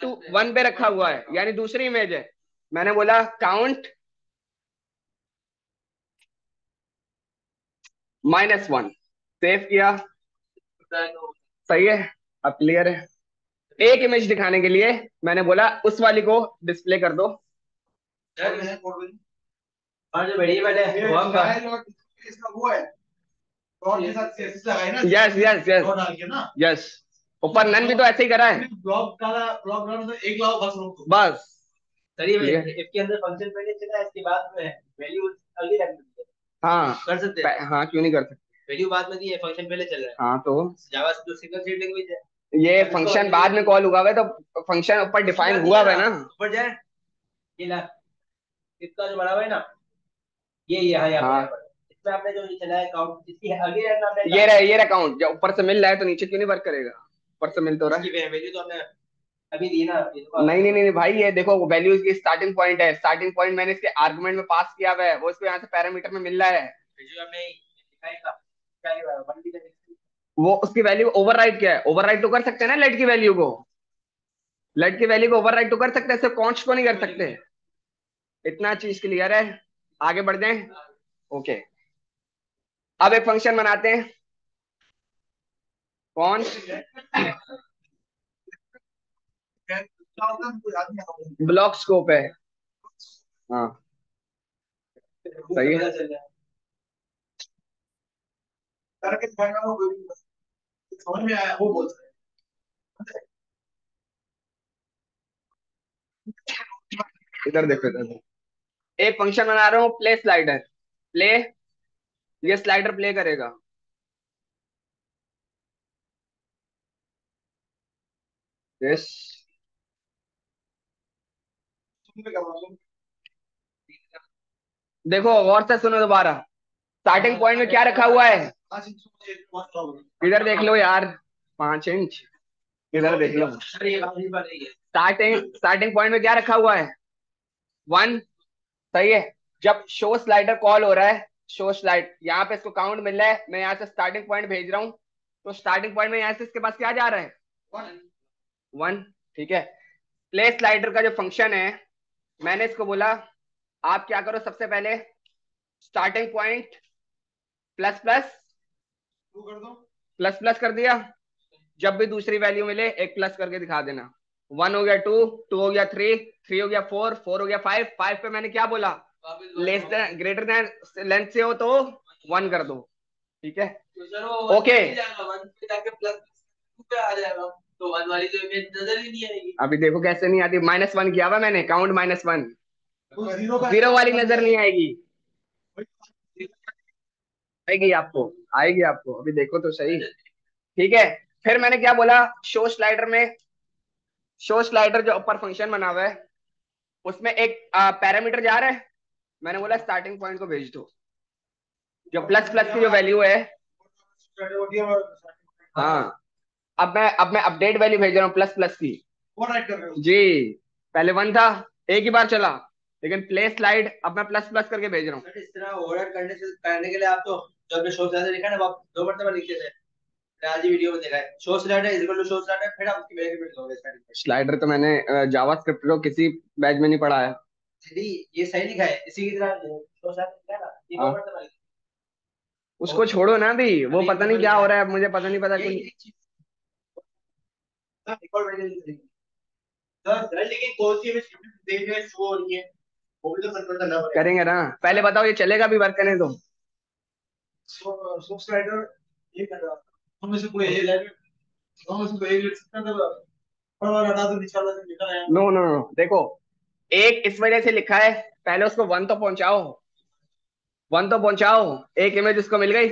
टू वन पे रखा हुआ है। यानी दूसरी इमेज है। मैंने बोला काउंट माइनस वन सेव किया। सही है? अब क्लियर है। एक इमेज दिखाने के लिए मैंने बोला, उस वाली को डिस्प्ले कर दो। और जो वेरिएबल है वो हम इसका वो है। और के साथ CSS लगाए ना। यस यस यस डाल के ना। यस ऊपर नन भी तो ऐसे ही करा है। ब्लॉक डाला ब्लॉक डाला तो एक लाओ बस रोक बस। इसके अंदर फ़ंक्शन पहले चला इसके बाद में वैल्यू अगली रख देते हैं। हाँ। कर सकते हैं। हाँ क्यों नहीं कर सकते? वैल्यू बाद में दी है फ़ंक्शन पहले चल रहा है। हाँ तो। जावा जो सिंगल थ्रेड लैंग्वेज है। ये फ़ंक्शन बाद में कॉल हुआ है तो फ़ंक्शन ऊपर डिफाइन हुआ है ना। ऊपर जाए। ये ला। इसका जो बड़ा हुआ है ना ये ये है यहाँ हाँ। इसमें आपने जो चलाया काउंट इसकी अगली रन आपने ये रहे ये रहा काउंट जब ऊपर से मिल रहा है तो नीचे क्यों नहीं वर्क करेगा? ऊपर से मिल तो रहा है। वैल्यू तो अभी दी ना तो नहीं नहीं नहीं भाई ये देखो वैल्यू इसकी स्टार्टिंग पॉइंट है। स्टार्टिंग पॉइंट मैंने इसके आर्गुमेंट में पास किया हुआ है। वो इसको यहाँ से पैरामीटर में मिल रहा है। जो हमने दिखाया था वो उसकी वैल्यू ओवरराइट क्या है? ओवरराइट तो कर सकते हैं ना लेट की वैल्यू को? लेट की वैल्यू को ओवरराइट तो कर सकते हैं सिर्फ़ कॉन्स्ट को नहीं कर सकते। इतना चीज़ क्लियर है? आगे बढ़ जाएँ ओके अब एक फ़ंक्शन बनाते हैं। कौन? रहा ब्लॉक स्कोप है। हाँ। सही है। समझ में आया वो बोल सकते इधर देखो। इधर एक फ़ंक्शन बना रहा हूँ प्ले स्लाइडर प्ले ये स्लाइडर प्ले करेगा। यस देखो और से सुनो दोबारा। स्टार्टिंग पॉइंट में क्या रखा हुआ है? इधर देख लो यार पाँच इंच इधर देख लो। स्टार्टिंग स्टार्टिंग पॉइंट में क्या रखा हुआ है? वन सही है। जब शो स्लाइडर कॉल हो रहा है शो स्लाइड यहाँ पे इसको काउंट मिल रहा है। मैं यहाँ से स्टार्टिंग पॉइंट भेज रहा हूँ। तो स्टार्टिंग पॉइंट में यहाँ से इसके पास क्या जा रहा है? वन ठीक है। प्ले स्लाइडर का जो फ़ंक्शन है मैंने इसको बोला आप क्या करो सबसे पहले स्टार्टिंग पॉइंट प्लस प्लस कर दो। प्लस प्लस कर दिया। जब भी दूसरी वैल्यू मिले एक प्लस करके दिखा देना। वन हो गया टू टू हो गया थ्री थ्री हो गया फोर फोर हो गया फाइव फाइव पे मैंने क्या बोला? Less than greater than length से हो तो वन कर दो। ठीक है? ओके तो वन वाली तो इमेज नज़र ही नहीं आएगी। अभी देखो कैसे नहीं आती। माइनस वन किया हुआ मैंने। काउंट माइनस वन तो ज़ीरो ज़ीरो वाली नज़र नहीं आएगी। आएगी आपको। आएगी आपको। अभी देखो तो सही। ठीक है? फिर मैंने क्या बोला? शो स्लाइडर में शो स्लाइडर जो ऊपर फ़ंक्शन बना हुआ है उसमें एक पैरामीटर जा रहा है। मैंने बोला स्टार्टिंग पॉइंट को भेज दो। जो प्लस प्लस की जो वैल्यू है। हाँ। अब मैं अब मैं अपडेट वैल्यू भेज रहा हूँ प्लस प्लस की। वो राइट कर रहे हो जी। पहले वन था एक ही बार चला। लेकिन प्ले स्लाइड अब मैं प्लस प्लस करके भेज रहा हूँ। इस तरह करने से करने के लिए आप तो जो आपने शो स्लाइडर लिखा ना आप दो मरतबा लिखते थे आज ही वीडियो में देखा है show slider is equal to show slider फिर आप उसकी वैल्यू फिट करोगे स्टार्टिंग में स्लाइडर तो मैंने जावा स्क्रिप्ट को किसी बैच में नहीं पढ़ाया जी ये सही लिखा है इसी की तरह शो स्लाइडर लिखा है ये हाँ। उसको छोड़ो ना भी वो पता नहीं क्या हो रहा है मुझे पता नहीं पता है कुछ लेकिन कौन सी देख रहे शो हो रही है वो भी तो कंट्रोल करना पड़ेगा करेंगे ना। पहले बताओ ये चलेगा भी वर्क करने दो सो सो स्लाइडर ये कर रहा नो नो नो देखो, एक इस वजह से लिखा है, पहले उसको वन तो पहुंचाओ वन तो पहुंचाओ, एक इमेज उसको मिल गई।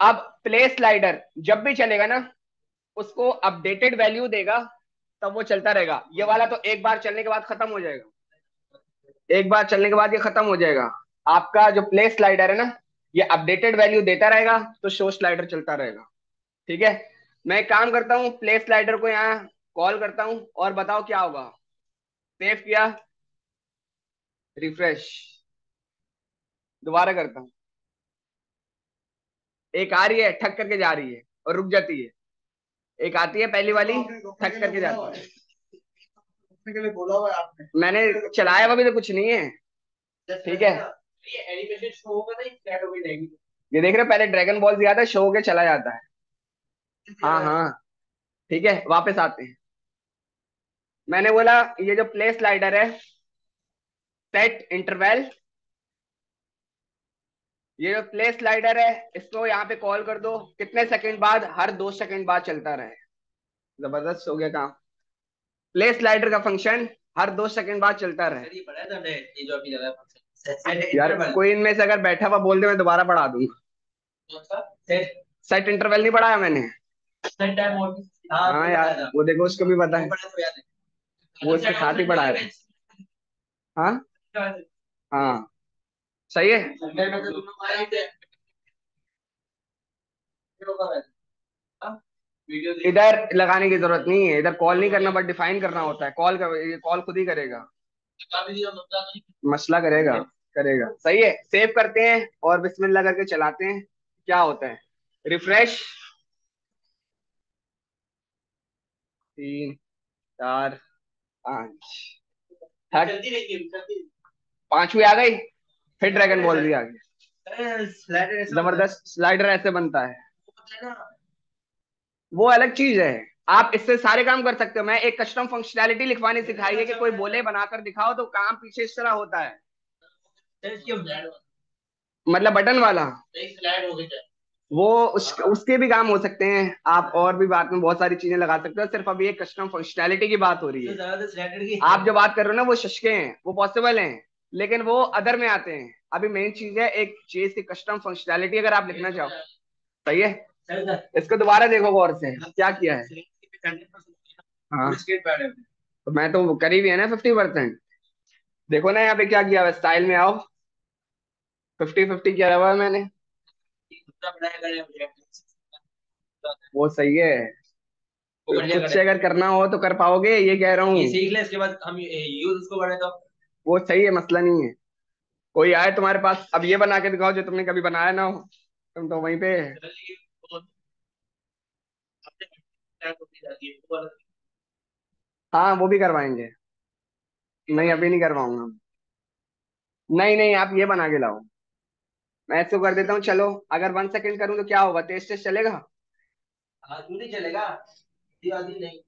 अब प्ले स्लाइडर जब भी चलेगा ना, उसको अपडेटेड वैल्यू देगा, तब वो चलता रहेगा। ये वाला तो एक बार चलने के बाद खत्म हो जाएगा। एक बार चलने के बाद ये खत्म हो जाएगा। आपका जो प्ले स्लाइडर है ना, ये अपडेटेड वैल्यू देता रहेगा तो शो स्लाइडर चलता रहेगा। ठीक है? मैं काम करता हूँ प्ले स्लाइडर को यहाँ कॉल करता हूँ और बताओ क्या होगा। सेव किया। रिफ्रेश दोबारा करता हूँ। एक आ रही है ठक करके जा रही है और रुक जाती है। एक आती है पहली वाली ठक करके जाती है। के लिए बोला हुआ आपने। मैंने चलाया हुआ भी तो कुछ नहीं है। ठीक है? ये एनिमेशन शो होगा ना हो गई ये देख रहे हो पहले ड्रैगन बॉल दिया था शो होके चला जाता है। हाँ हाँ। ठीक है वापस आते हैं। मैंने बोला ये जो प्ले स्लाइडर है सेट इंटरवल ये जो प्ले स्लाइडर है इसको यहाँ पे कॉल कर दो। कितने सेकंड बाद हर दो सेकंड बाद चलता रहे। ज़बरदस्त हो गया काम। प्ले स्लाइडर का फ़ंक्शन हर दो सेकंड बाद चलता रहे। ये पढ़ा है तुमने ये जो अभी लगा फ़ंक्शन यार कोई इनमें से अगर बैठा हुआ बोल दे मैं दोबारा पढ़ा दूँगा। सेट सेट इंटरवल नहीं पढ़ाया मैंने। हाँ यार वो देखो उसको भी पता है। पढ़ा तो वो उसके साथ ही पढ़ाया है। हाँ? हाँ। सही है। इधर लगाने की ज़रूरत नहीं है। इधर कॉल नहीं करना बट डिफाइन करना होता है। कॉल कर कॉल खुद ही करेगा। मसला करेगा करेगा। सही है। सेव करते हैं और बिस्मिल्लाह करके चलाते हैं। क्या होता है? रिफ्रेश तीन चार पाँच। चलती पांचवी आ गई? फिर ड्रैगन बॉल भी आ गई ज़बरदस्त स्लाइडर ऐसे बनता है। है वो अलग चीज़ है। आप इससे सारे काम कर सकते हो। मैं एक कस्टम फंक्शनैलिटी लिखवानी सिखाई है कि कोई बोले बनाकर दिखाओ तो काम पीछे इस तरह होता है। मतलब बटन वाला। हो है वो उस, उसके भी काम हो सकते हैं। आप और भी बात में बहुत सारी चीज़ें लगा सकते हो। सिर्फ़ अभी एक कस्टम फंक्शनैलिटी की बात हो रही है। आप जो बात कर रहे हो ना वो शशके हैं वो पॉसिबल हैं लेकिन वो अदर में आते हैं। अभी मेन चीज़ है एक चीज़ की कस्टम फंक्शनैलिटी अगर आप लिखना चाहो। सही है? इसको दोबारा देखो गौर से क्या किया है। हाँ। है तो मैं तो करीब है ना फिफ्टी परसेंट देखो ना यहाँ पे क्या किया स्टाइल में आओ। फिफ्टी फिफ्टी किया हुआ है मैंने दूसरा बनाया करे मुझे वो सही है। खुद से अगर करना हो तो कर पाओगे ये कह रहा हूँ। सीख ले इसके बाद हम यूज़ उसको बढ़े तो। वो सही है मसला नहीं है। कोई आए तुम्हारे पास अब ये बना के दिखाओ जो तुमने कभी बनाया ना हो। तुम तो वहीं पे हाँ वो भी करवाएँगे। नहीं अभी नहीं करवाऊँगा। नहीं नहीं आप ये बना के लाओ। मैं इसको कर देता हूँ चलो। अगर वन सेकंड करूँ तो क्या होगा? टेस्ट टेस्ट चलेगा? हाँ क्यों नहीं चलेगा? आदि नहीं।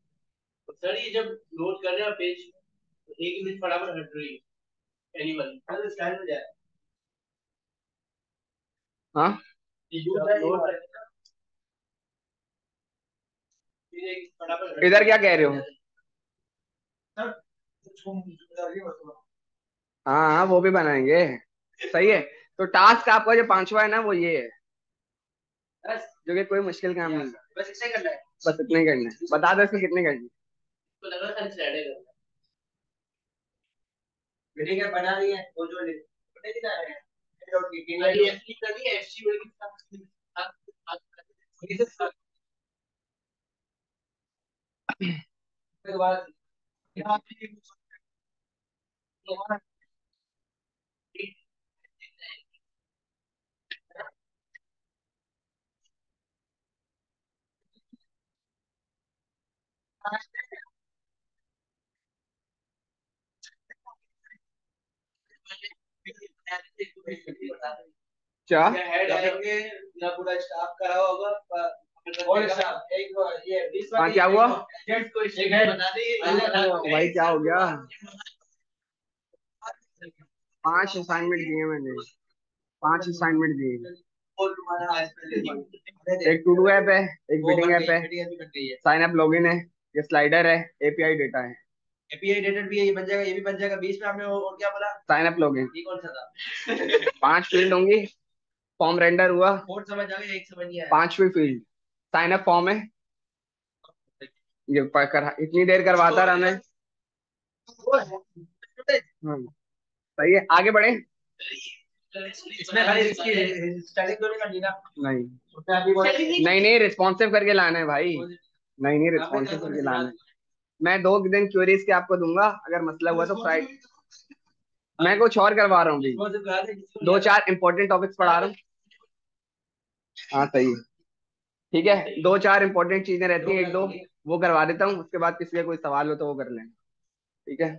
तो सर ये जब लोड कर रहे हो पेज तो एक मिनट फटाफट हट रही है। एनिमल अरे स्टाइल हो? जाए हाँ। इधर क्या कह रहे हो? हाँ हाँ वो भी बनाएँगे। सही है। तो टास्क आपका जो पांचवा है ना वो ये है बस जो कि कोई मुश्किल काम नहीं बस इसे करना है बस इतना ही करना है बता दो इसमें कितने करनी तो लग रहा था स्लाइड है करना क्या बना है वो जो बने दिखा रहे हैं ये एफसी कर दी एफसी वाली के साथ उसके बाद क्या? हेड आएँगे ना पूरा स्टाफ करा होगा और स्टाफ एक ये हाँ, क्या हुआ? भाई क्या हो गया? पाँच असाइनमेंट दिए मैंने। पाँच असाइनमेंट दिए। एक टू डू ऐप है एक बिडिंग ऐप है। साइन अप लॉगिन है। ये स्लाइडर है एपीआई डेटा है। एपीआई डेटेड भी है ये बन जाएगा ये भी बन जाएगा। बीच में आपने और क्या बोला? साइन अप लॉगिन ये कौन सा था? [laughs] पाँच फ़ील्ड होंगी। फॉर्म रेंडर हुआ। कोड समझ आ गया एक समझ नहीं आया। पांचवी फ़ील्ड साइन अप फॉर्म है। ये कर इतनी देर करवाता रहा मैं। [laughs] हाँ सही है। आगे बढ़े। इसमें खाली इसकी स्टाइलिंग नहीं ना नहीं। नहीं नहीं रिस्पॉन्सिव करके लाना है भाई। नहीं नहीं रिस्पॉन्सिव करके लाना है। मैं दो दिन क्यूरीज के आपको दूँगा अगर मसला हुआ तो फ्राइड मैं कुछ और करवा रहा हूँ भी दो चार इम्पोर्टेंट टॉपिक्स पढ़ा रहा हूँ। हाँ सही ठीक है दो चार इम्पोर्टेंट चीज़ें रहती हैं एक दो वो करवा देता हूँ उसके बाद किसी का कोई सवाल हो तो वो कर लें। ठीक है?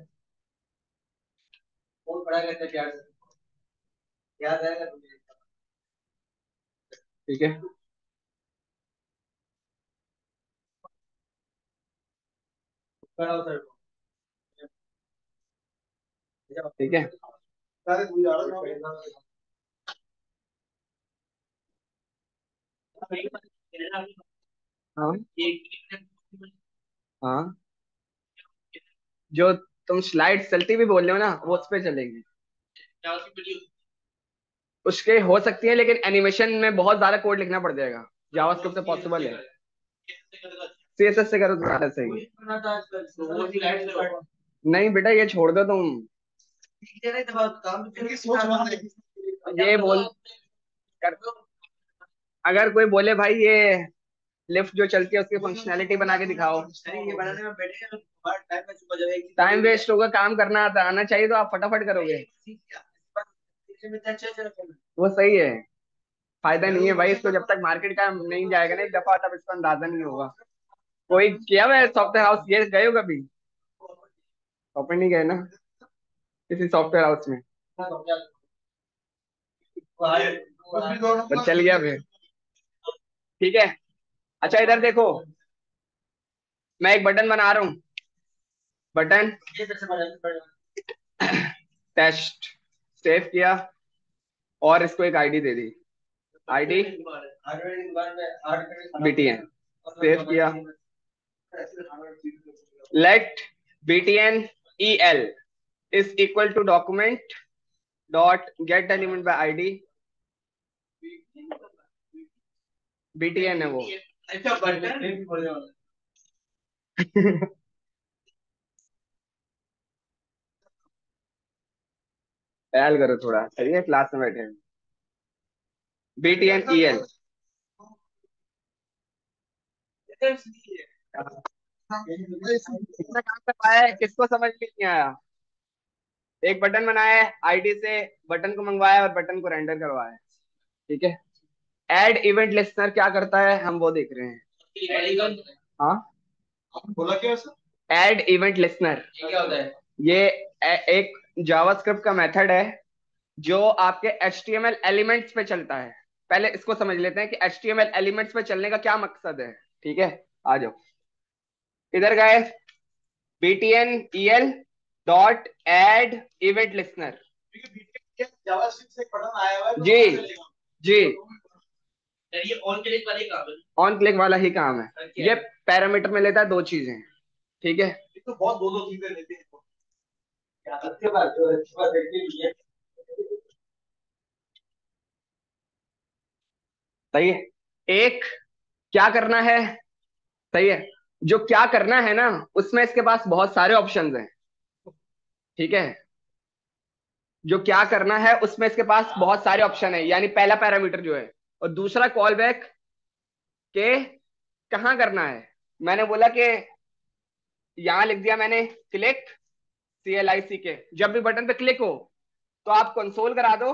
ठीक है कराओ सर ठीक है। हूँ हाँ। हाँ। जो तुम स्लाइड चलती भी बोल रहे हो ना वो उस पर चलेगी। उसके हो सकती है लेकिन एनिमेशन में बहुत ज़्यादा कोड लिखना पड़ जाएगा। जावास्क्रिप्ट से पॉसिबल है। सीएसएस से करो तो ज़्यादा सही। नहीं बेटा ये छोड़ दो तुम। ये बोल कर अगर कोई बोले भाई ये लिफ्ट जो चलती है उसकी फंक्शनैलिटी बना के दिखाओ। टाइम वेस्ट होगा काम करना आता आना चाहिए तो आप फटाफट करोगे। वो सही है। फ़ायदा नहीं है भाई इसको जब तक मार्केट का नहीं जाएगा ना एक दफ़ा तब इसका अंदाज़ा नहीं होगा। कोई किया हुआ सॉफ्टवेयर हाउस ये गए हो कभी? शॉपिंग नहीं गए ना? किसी सॉफ्टवेयर हाउस में? चल गया फिर। ठीक है। अच्छा इधर देखो। मैं एक बटन बना रहा हूँ। बटन टेस्ट सेव किया। और इसको एक आईडी दे दी। आईडी बीटीएन सेव किया। BTN E L is equal to document dot get element by ID BTN है वो। ख्याल करो थोड़ा। सही है क्लास में बैठे हैं। बीटीएन ई एल काम कर है किसको समझ में नहीं आया? एक बटन बनाया है आईडी से बटन को मंगवाया और बटन को रेंडर करवाया ठीक है? एड इवेंट लिस्टनर क्या करता है? हम वो देख रहे हैं। हाँ? बोला क्या सर? एड इवेंट लिस्टनर ये क्या होता है? ये एक जावास्क्रिप्ट का मेथड है जो आपके HTML एलिमेंट्स पे चलता है। पहले इसको समझ लेते हैं कि HTML एलिमेंट्स पे चलने का क्या मकसद है। ठीक है? आ जाओ। इधर गए btn el dot add event तो जी। जी। ये ऑन क्लिक वाले काम है। ऑन क्लिक वाला ही काम है। ये पैरामीटर में लेता है दो चीज़ें। ठीक है? ये तो बहुत दो दो चीज़ें लेते हैं। क्या बात बात कि ये सही है। एक क्या करना है? सही है। जो क्या करना है ना, उसमें इसके पास बहुत सारे ऑप्शन हैं। ठीक है? जो क्या करना है, उसमें इसके पास बहुत सारे ऑप्शन है। यानी पहला पैरामीटर जो है। और दूसरा कॉल बैक के कहाँ करना है? मैंने बोला कि यहाँ लिख दिया मैंने क्लिक सी एल आई सी के जब भी बटन पे क्लिक हो तो आप कंसोल करा दो।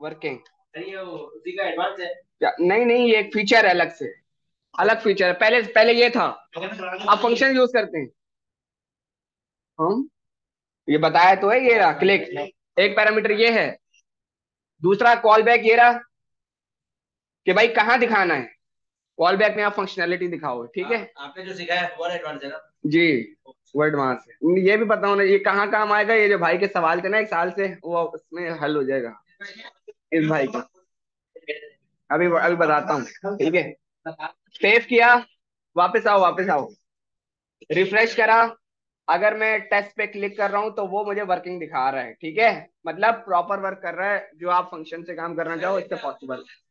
वर्किंग सर वो उसी का एडवांस है। क्या नहीं नहीं ये एक फीचर है अलग से। अलग फीचर है। पहले पहले ये था। आप फ़ंक्शन यूज़ करते हैं। हम? ये बताया तो है ये रहा क्लिक एक पैरामीटर ये है। दूसरा कॉल बैक ये रहा कि भाई कहाँ दिखाना है? कॉल बैक में आप फंक्शनैलिटी दिखाओ ठीक है? आपने जो सिखाया वो एडवांस है ना? जी वो एडवांस है। ये भी पता होना ये कहाँ काम आएगा? ये जो भाई के सवाल थे ना एक साल से वो उसमें हल हो जाएगा। इस भाई का। अभी अभी बताता हूँ, ठीक है? सेव किया, वापस आओ वापस आओ। रिफ्रेश करा। अगर मैं टेस्ट पे क्लिक कर रहा हूँ तो वो मुझे वर्किंग दिखा रहा है, ठीक है? मतलब प्रॉपर वर्क कर रहा है, जो आप फ़ंक्शन से काम करना चाहो इससे पॉसिबल है।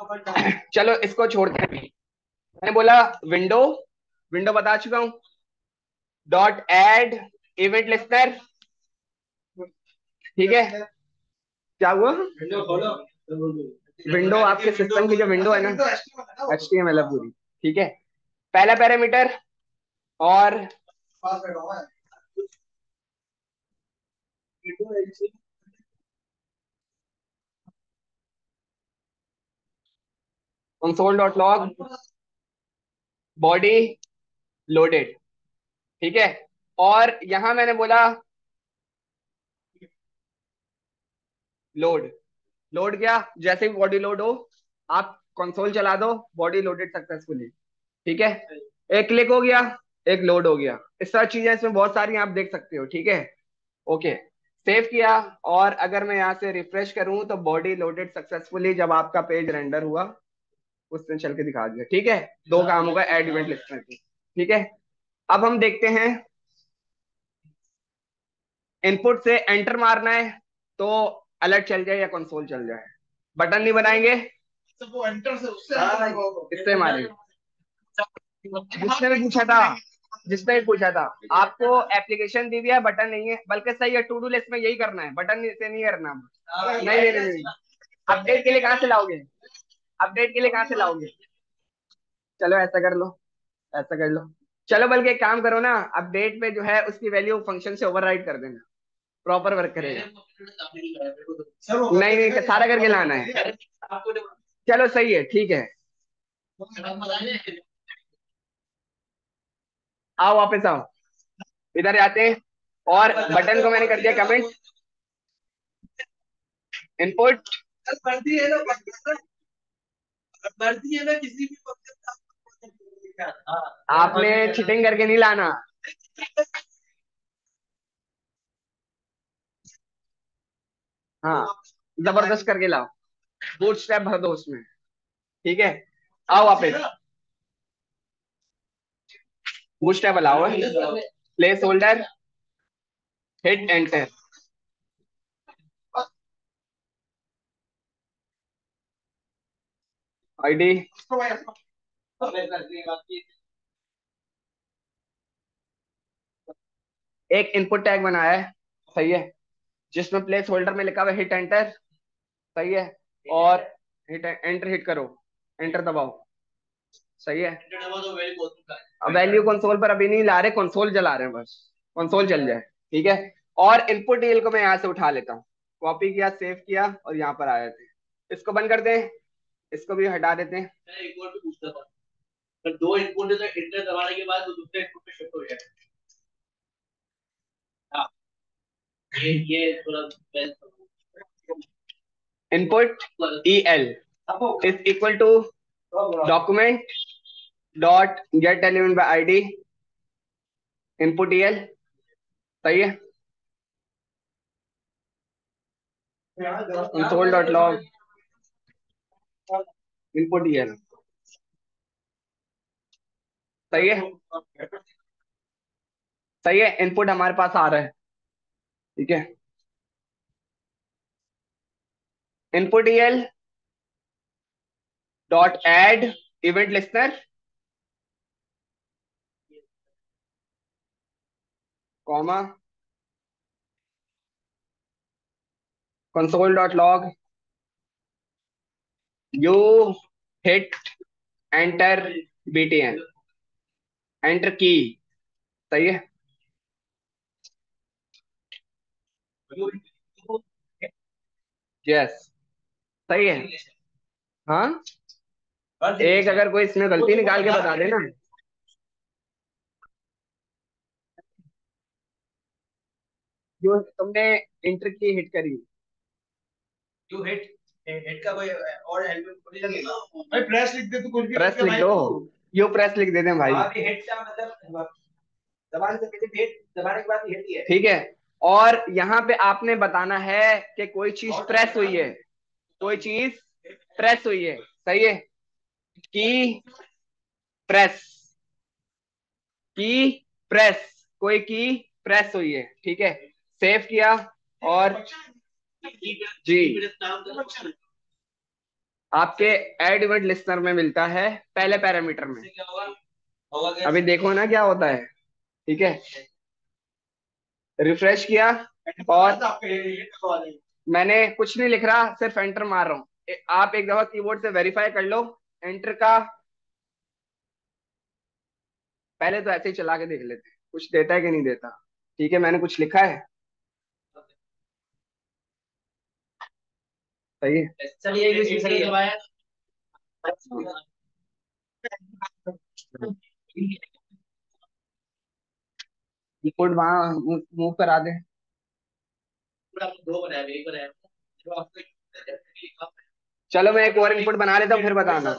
कर चलो, इसको छोड़ते हैं। मैंने बोला विंडो विंडो बता चुका हूँ। डॉट एड इवेंट लिस्टर ठीक है? क्या हुआ? विंडो आपके सिस्टम की जो विंडो है ना एच टी एम एल पूरी। ठीक है? पहला पैरामीटर और लॉग बॉडी लोडेड ठीक है? और यहाँ मैंने बोला लोड लोड क्या? जैसे भी बॉडी लोड हो आप कंसोल चला दो बॉडी लोडेड सक्सेसफुली ठीक है? एक क्लिक हो गया एक लोड हो गया. इस तरह चीज़ें इसमें बहुत सारी आप देख सकते हो ठीक है? ओके सेव किया और अगर मैं यहाँ से रिफ्रेश करूँ तो बॉडी लोडेड सक्सेसफुली जब आपका पेज रेंडर हुआ उसने चल के दिखा दिया ठीक है? दो काम होगा एड इवेंट लिस्ट में ठीक है? अब हम देखते हैं। इनपुट से एंटर मारना है तो अलर्ट चल जाए या कंसोल चल जाए। बटन नहीं बनाएँगे। इससे मारेंगे? जिसने भी पूछा था। जिसने भी पूछा था। आपको एप्लीकेशन दी हुई है बटन नहीं है। बल्कि सही है टू डू लिस्ट में यही करना है। बटन से नहीं करना नहीं नहीं नहीं, नहीं। अपडेट के लिए कहाँ से लाओगे? अपडेट के लिए कहाँ से लाओगे? चलो ऐसा कर लो। ऐसा कर लो। चलो बल्कि एक काम करो ना अपडेट पे जो है उसकी वैल्यू फ़ंक्शन से ओवरराइड कर देना। प्रॉपर वर्क करेगा नहीं नहीं सारा करके लाना है। चलो सही है ठीक है। आओ वापस आओ। इधर आते हैं। और बटन को मैंने कर दिया कमेंट इनपुट है ना है ना। किसी भी आपने चिटिंग करके नहीं लाना। हाँ ज़बरदस्त करके लाओ। बूट स्टेप भर दो उसमें। ठीक है? आओ वापस। Boot step allow placeholder hit enter ID एक इनपुट टैग बनाया है सही है। जिसमें प्लेस होल्डर में लिखा हुआ हिट एंटर सही है। और हिट एंटर हिट करो एंटर दबाओ सही है। वैल्यू कंसोल पर अभी नहीं ला रहे कंसोल जला रहे हैं बस। कंसोल चल जाए ठीक है। और इनपुट डीएल को मैं यहाँ से उठा लेता हूँ। कॉपी किया सेव किया और यहाँ पर आए थे। इसको बंद कर दें इसको भी हटा देते हैं। पर दो इनपुट है तो एंटर दबाने के बाद वो दूसरे इनपुट पे शिफ्ट हो जाए हाँ। ये ये थोड़ा input E L is equal to document dot get element by ID input E L सही है? Console dot log input E L सही है? सही है? इनपुट हमारे पास आ रहा है। ठीक है? Input L dot add event listener comma console dot log you hit enter btn enter की। सही है? यस सही है? हाँ? एक अगर कोई इसमें गलती निकाल के बता देना जो तुमने इंटर की हिट करी। यू हिट हिट का कोई और हेल्प लगेगा भाई प्रेस लिख दे तो कुछ भी प्रेस लिख दो। यू प्रेस लिख देते हैं भाई। का मतलब दबाने से पहले हिट दबाने के बाद हिट ही है। ठीक है। और यहाँ पे आपने बताना है कि कोई चीज़ प्रेस हुई है। कोई चीज़ प्रेस हुई है। सही है? की प्रेस की प्रेस कोई की प्रेस हुई है। ठीक है? सेव किया। और जी। आपके एड लिस्टनर में मिलता है पहले पैरामीटर में। अभी देखो ना क्या होता है। ठीक है? रिफ्रेश किया और मैंने कुछ नहीं लिख रहा सिर्फ़ एंटर मार रहा हूँ। आप एक दफ़ा कीबोर्ड से वेरीफाई कर लो। एंटर का पहले तो ऐसे ही चला के देख लेते हैं। कुछ देता है कि नहीं देता? ठीक है मैंने कुछ लिखा है। सही है। चलिए वहाँ मूव करा दे दो बनाया एक बनाया। चलो मैं एक और इनपुट बना लेता हूँ फिर बताना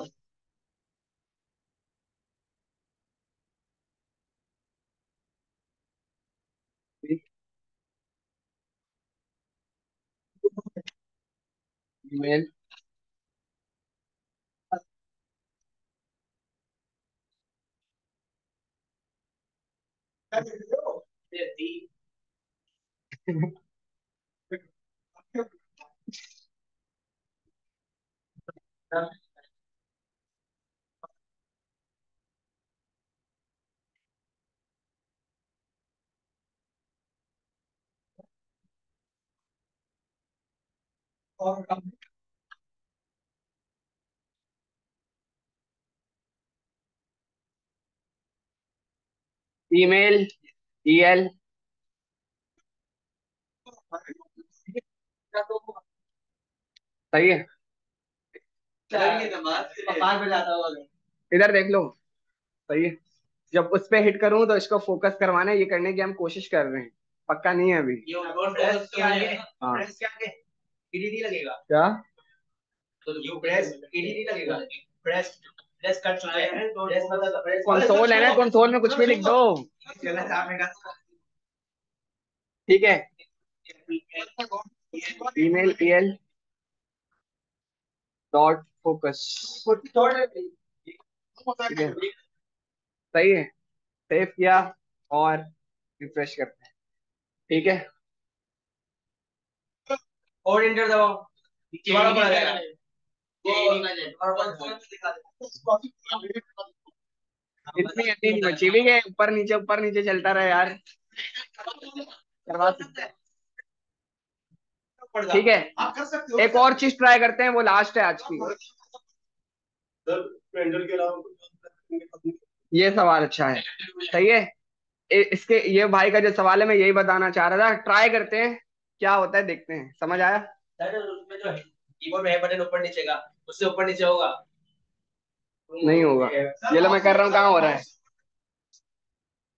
ईमेल [laughs] ईमेल ईएल सही है। इधर देख लो। सही है। जब उस पे हिट करूँ तो इसको फोकस करवाना है ये करने की हम कोशिश कर रहे हैं। पक्का नहीं है अभी। हाँ। लगेगा। क्या? तो यू प्रेस लगेगा। प्रेस हैं तो मतलब कंसोल है ना कंसोल में कुछ भी लिख दो ठीक है। ईमेल ईएल डॉट फोकस सही है। सेव किया और रिफ्रेश करते हैं। ठीक है। और एंटर दबाओ। दोबारा पड़ा जाएगा। इतनी इतनी नहीं बची भी है ऊपर नीचे ऊपर नीचे चलता रहे यार। करवा सकते हैं ठीक है। आप कर सकते हो एक और चीज़ ट्राई करते हैं वो लास्ट है आज की। पेंडल के अलावा ये सवाल अच्छा है। सही है? इसके ये भाई का जो सवाल है मैं यही बताना चाह रहा था। ट्राई करते हैं क्या होता है देखते हैं। समझ आया? सर उसमें जो कीबोर्ड में है बटन ऊपर नीचे का। उससे ऊपर नीचे होगा। नहीं होगा। ये लो मैं कर रहा हूँ कहाँ हो रहा है?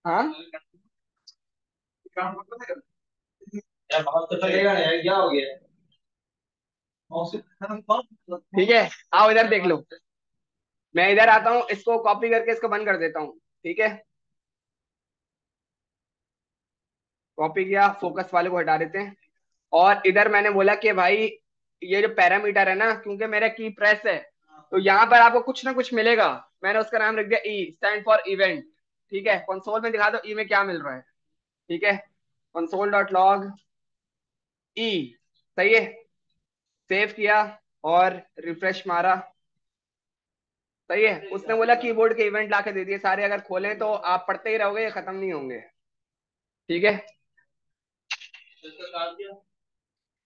हाँ? तो ठीक है आओ इधर देख लो। मैं इधर आता हूँ इसको कॉपी करके इसको बंद कर देता हूँ ठीक है? कॉपी किया फोकस वाले को हटा देते हैं। और इधर मैंने बोला कि भाई ये जो पैरामीटर है ना, क्योंकि मेरा की प्रेस है तो यहाँ पर आपको कुछ ना कुछ मिलेगा। मैंने उसका नाम रख दिया ई स्टैंड फॉर इवेंट ठीक है? कंसोल में दिखा दो ई में क्या मिल रहा है, ठीक है? कंसोल डॉट लॉग ई सही है? सेव किया और रिफ्रेश मारा, सही है? उसने बोला कीबोर्ड के इवेंट लाके दे दिए, सारे अगर खोले तो आप पढ़ते ही रहोगे खत्म नहीं होंगे, ठीक है?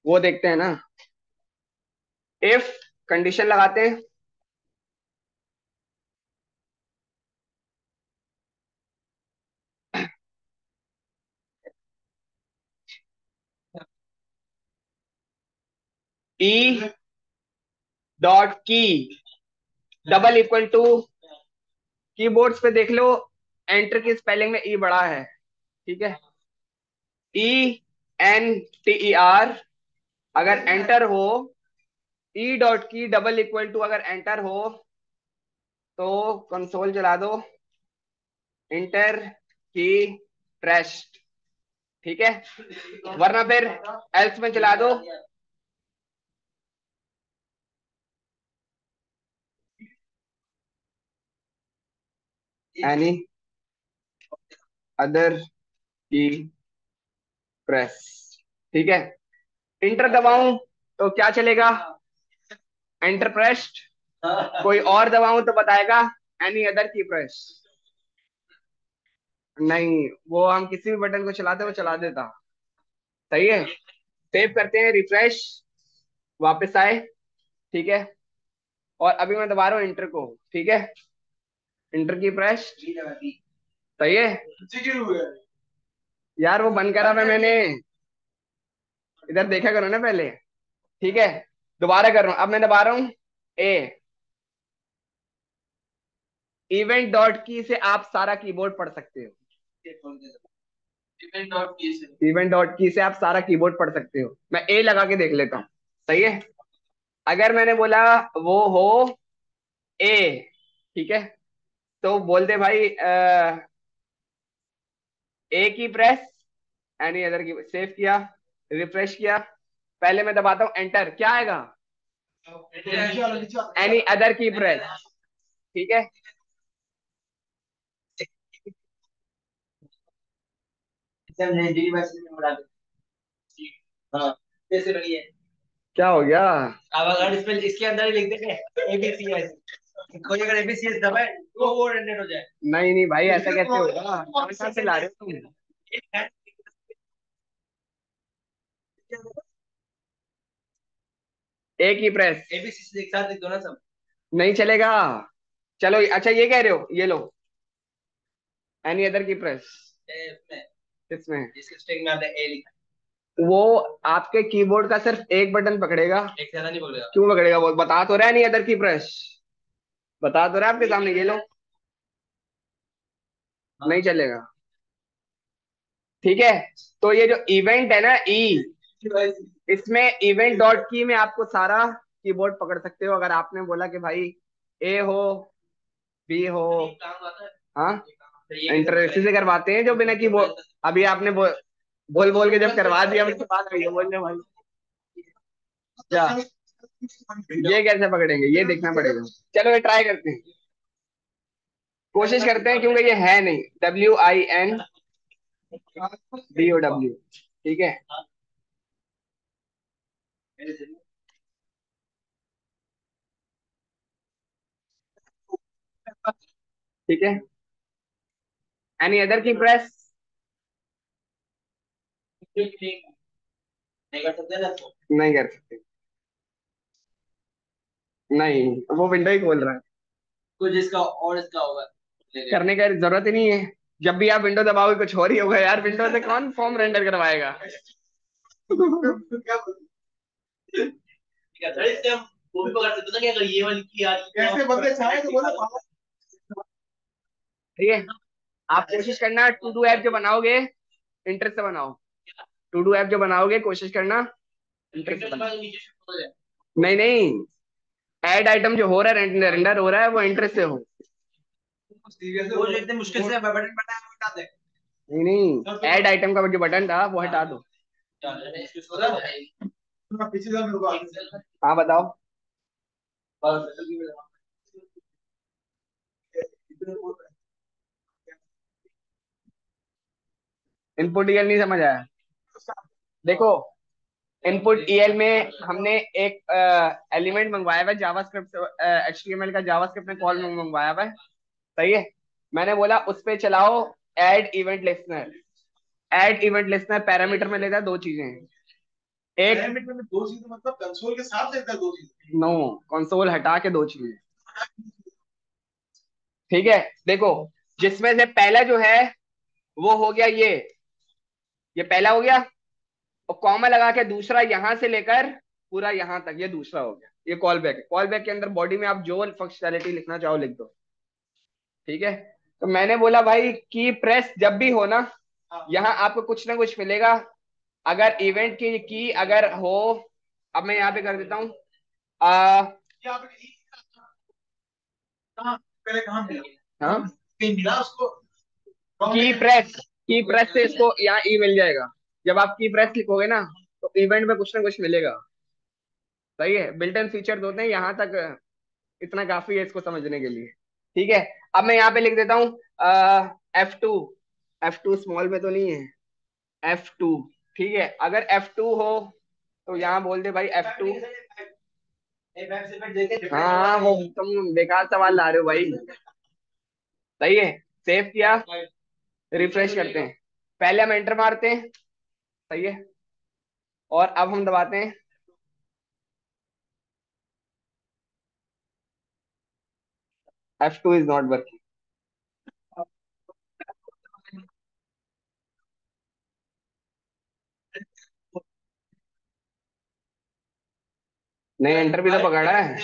वो देखते हैं ना। इफ़ कंडीशन लगाते हैं E dot key double equal to keyboards पे देख लो एंटर की स्पेलिंग में ई बड़ा है, ठीक है? E N T E R अगर एंटर हो E dot key double equal to अगर एंटर हो तो कंसोल चला दो। इंटर की प्रेस्ड ठीक है? वरना फिर एल्स में चला दो। एनी अदर की प्रेस ठीक है? इंटर दबाऊं तो क्या चलेगा? एंटर प्रेस्ड [laughs] कोई और दबाऊं तो बताएगा? एनी अदर की प्रेस नहीं वो हम किसी भी बटन को चलाते वो चला देता। सही है? सेव करते हैं रिफ्रेश वापस आए ठीक है? और अभी मैं दबा रहा हूँ इंटर को ठीक है? इंटर की प्रेस सही है? यार वो बंद करा था मैंने। इधर देखा करो ना पहले ठीक है? दोबारा कर रहा हूँ। अब मैं दबा रहा हूँ। ए इवेंट डॉट की से आप सारा कीबोर्ड पढ़ सकते हो। इवेंट डॉट की से। इवेंट डॉट की से आप सारा कीबोर्ड पढ़ सकते हो। मैं ए लगा के देख लेता हूँ। सही है? अगर मैंने बोला वो हो ए ठीक है? तो बोल दे भाई A key press any other key save किया रिफ्रेश किया। पहले मैं दबाता हूँ एंटर क्या आएगा? एनी अदर की प्रेस ठीक है? हाँ है क्या हो गया? अब अगर इसमें इसके अंदर ही लिख देंगे कोई अगर एबीसी दबाए तो वो रेंडर हो जाए। नहीं नहीं भाई ऐसा कैसे होगा? कहाँ से ला रहे हो तुम? एक ही प्रेस एबीसी एक साथ लिख दो ना सब। नहीं चलेगा। चलो अच्छा ये कह रहे हो ये लो। एनी अदर की प्रेस इसमें इसमें जिसके स्ट्रिंग में आपने ए लिखा। वो आपके कीबोर्ड का सिर्फ़ एक बटन पकड़ेगा। एक ज़्यादा नहीं पकड़ेगा। क्यों पकड़ेगा वो? बता तो रहा है नहीं अदर की प्रेस बता तो रहा है आपके सामने ये लो। नहीं चलेगा। ठीक है तो ये जो इवेंट है ना ई इसमें इवेंट डॉट की में आपको सारा कीबोर्ड पकड़ सकते हो। अगर आपने बोला कि भाई ए हो बी हो हाँ? से करवाते हैं जो बिना कीबोर्ड अभी आपने बो, बोल बोल के जब करवा दिया उसके बाद बोलने भाई। क्या ये कैसे पकड़ेंगे? ये देखना पड़ेगा। चलो ये ट्राई करते हैं। कोशिश करते हैं क्योंकि ये है नहीं। W I N D O W ठीक है? ठीक है? एनी अदर की प्रेस नहीं कर सकते। नहीं कर सकते नहीं वो विंडो ही खोल रहा है। कुछ इसका और इसका होगा। करने का ज़रूरत ही नहीं है। जब भी आप विंडो दबाओगे कुछ और ही होगा यार। विंडो से कौन फॉर्म रेंडर करवाएगा? [laughs] ठीक है आप कोशिश करना टू डू ऐप जो बनाओगे इंटरेस्ट से बनाओ। टू डू ऐप जो बनाओगे कोशिश करना इंटरेस्ट से बनाओ। नहीं नहीं ऐड आइटम जो हो रहा है रेंडर हो रहा है वो इंटरेस्ट से हो। वो मुश्किल से बटन दे। नहीं नहीं ऐड आइटम का जो बटन था वो हटा दो। हाँ बताओ। इनपुट ईएल नहीं समझ आया। देखो इनपुट ईएल में हमने एक एलिमेंट मंगवाया हुआ जावास्क्रिप्ट एचटीएमएल का जावास्क्रिप्ट में कॉल मंगवाया हुआ सही है? मैंने बोला, उस पे चलाओ add event listener add event listener parameter में लेता है दो चीज़ें। एक पैरामीटर में दो चीज़ें मतलब कंसोल के साथ लेता है दो चीज़ें। नो कंसोल हटा के दो चीज़ें। ठीक है देखो जिसमें से पहला जो है वो हो गया ये। ये पहला हो गया और कॉमा लगा के दूसरा यहाँ से लेकर पूरा यहाँ तक ये दूसरा हो गया। ये कॉल बैक है। कॉल बैक के अंदर बॉडी में आप जो फंक्शनैलिटी लिखना चाहो लिख दो। ठीक है? तो मैंने बोला भाई की प्रेस जब भी हो ना यहाँ आपको कुछ ना कुछ मिलेगा। अगर इवेंट की की अगर हो अब मैं यहाँ पे कर देता हूँ। की प्रेस की प्रेस से इसको यहाँ ई मिल जाएगा। जब आप की प्रेस लिखोगे ना तो इवेंट में कुछ ना कुछ मिलेगा। सही है? बिल्ट इन फीचर होते हैं यहाँ तक इतना काफ़ी है इसको समझने के लिए। ठीक है? अब मैं यहाँ पे लिख देता हूँ F two F two small में तो नहीं है। एफ़ टू ठीक है अगर एफ़ टू हो तो यहाँ बोल दे भाई एफ़ टू हाँ वो तुम बेकार सवाल ला रहे हो भाई। सही है सेव किया। रिफ्रेश करते हैं। पहले हम एंटर मारते हैं। सही है। और अब हम दबाते हैं। एफ़ टू इज़ नॉट नहीं एंटर भी तो पकड़ा है।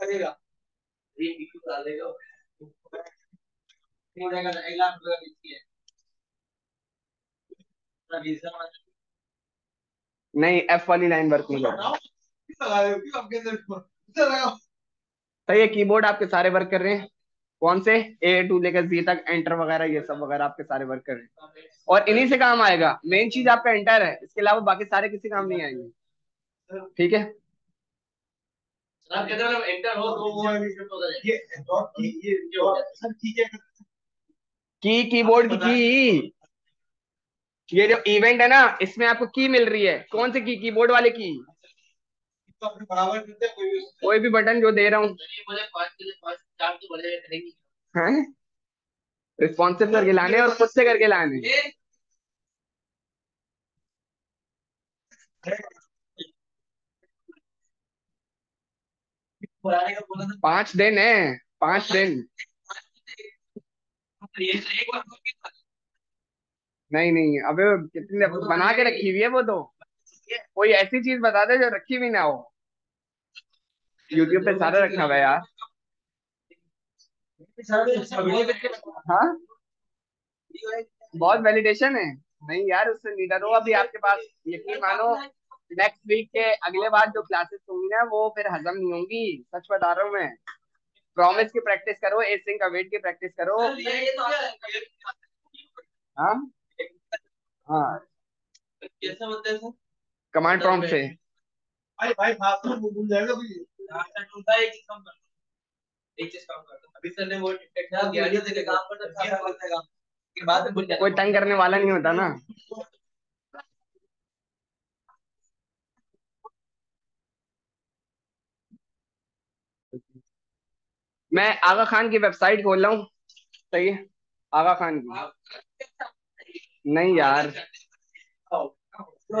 करेगा। नहीं एफ़ वाली लाइन वर्क नहीं कर रही सही है कीबोर्ड आपके सारे वर्क कर रहे हैं। कौन से? ए टू लेकर जी तक एंटर वगैरह ये सब वगैरह आपके सारे वर्क कर रहे हैं। और इन्हीं से काम आएगा। मेन चीज़ आपका एंटर है। इसके अलावा बाकी सारे किसी काम नहीं आएँगे। ठीक है? आप कहते हो एंटर हो तो वो ये ये ये डॉट सब की कीबोर्ड की की। ये जो इवेंट है ना इसमें आपको की मिल रही है। कौन से की कीबोर्ड वाले की? तो बराबर करते कोई भी कोई भी बटन जो दे रहा हूँ। मुझे पाँच के लिए पाँच चार तो हैं? रिस्पॉन्सिव करके लाने और खुद से करके लाने पुराने का बोला था पाँच दिन है पाँच दिन। ये एक बार नहीं नहीं अबे कितने बना के रखी हुई है वो तो। कोई ऐसी चीज़ बता दे जो रखी भी ना हो। यूट्यूब पे सारा रखा हुआ है यार। हाँ। बहुत वैलिडेशन है। नहीं यार उससे नीडर हो अभी आपके पास यकीन मानो। नेक्स्ट वीक के अगले बार जो क्लासेस होंगी ना वो फिर हजम नहीं होंगी। सच बता रहा हूँ मैं। प्रॉमिस की प्रैक्टिस करो ए सिंह का वेट की प्रैक्टिस करो हाँ? हाँ। हैं सर? कमांड प्रॉम्प्ट से। भाई भाई तो भूल जाएगा कोई। एक चीज़ कम कर एक चीज़ कम कर अभी सर ने वो है कि काम करता है। के बाद में भूल जाता कोई तंग करने वाला नहीं होता ना। मैं आगा खान की वेबसाइट खोल रहा हूँ। सही है? आगा खान की। नहीं यार।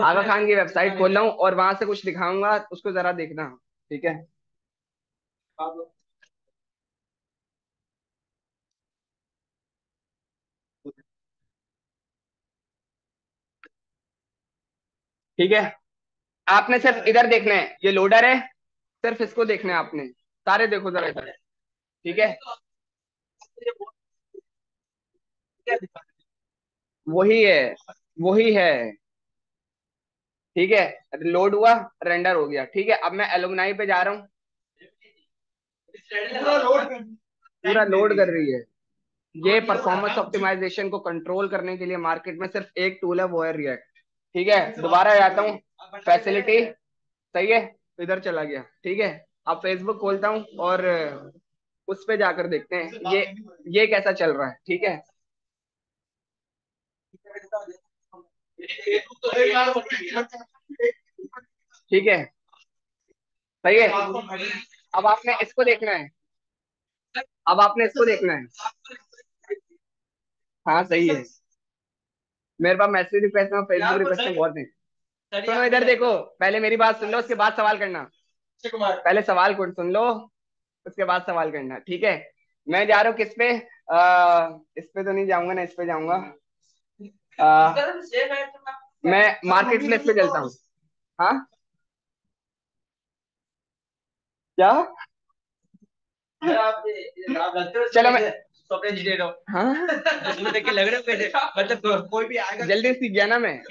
आगा खान की वेबसाइट खोल रहा हूँ और वहाँ से कुछ दिखाऊँगा, उसको जरा देखना, ठीक है? ठीक है? आपने सिर्फ़ इधर देखना है, ये लोडर है, सिर्फ़ इसको देखना है आपने। सारे देखो जरा इधर। ठीक है? वही है वही है। ठीक है? लोड हुआ रेंडर हो गया। ठीक है, अब मैं एलुमनाई पे जा रहा हूँ। पूरा लोड कर रही है। ये परफॉर्मेंस ऑप्टिमाइजेशन को कंट्रोल करने के लिए मार्केट में सिर्फ़ एक टूल है, वो है रिएक्ट ठीक है? दोबारा जाता हूँ। फैसिलिटी सही है? इधर चला गया। ठीक है? अब फेसबुक खोलता हूँ और उस पे जाकर देखते हैं। ये ये कैसा चल रहा है? ठीक है? ठीक है। सही है। अब आपने इसको देखना है। अब आपने इसको देखना है। हाँ सही है। मेरे पास मैसेज रिक्वेस्ट में फेसबुक रिक्वेस्ट में बहुत है सुनो इधर देखो। पहले मेरी बात सुन लो उसके बाद सवाल करना। पहले सवाल सुन लो। उसके बाद सवाल करना ठीक है? मैं जा रहा हूँ किस पे? आ, इस पे तो नहीं जाऊँगा ना इस पे जाऊँगा। मैं मार्केट प्लेस पे चलता हूँ। हाँ? क्या? चलो मैं हाँ? मतलब कोई भी आएगा जल्दी सीख गया ना मैं।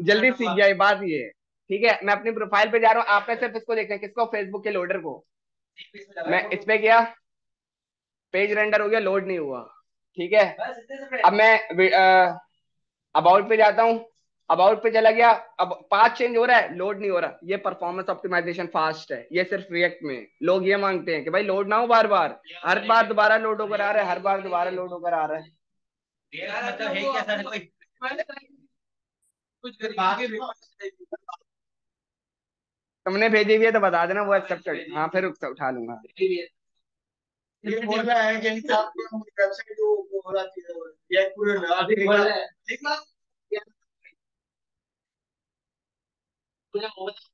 जल्दी सीख गया ये बात ये। ठीक है मैं अपनी प्रोफ़ाइल पे जा रहा हूँ आपने सिर्फ़ इसको देखना किसको? फेसबुक के लोडर को। मैं इस पे गया। पेज रेंडर हो गया लोड नहीं हुआ। ठीक है? अब मैं अबाउट पे जाता हूँ। अबाउट पे चला गया। अब पाथ चेंज हो रहा है लोड नहीं हो रहा। ये परफॉर्मेंस ऑप्टिमाइजेशन फास्ट है। ये सिर्फ़ रिएक्ट में। लोग ये मांगते हैं कि भाई लोड ना हो बार बार हर बार दोबारा लोड होकर आ रहा है हर बार दोबारा लोड होकर आ रहा है। मतलब क्या कुछ तुमने भेजी हुई है तो बता देना वो एक्सेप्ट कर हाँ फिर उठा लूँगा। ये है कि वेबसाइट जो हो जाती है ये पूरे ठीक है। पूरा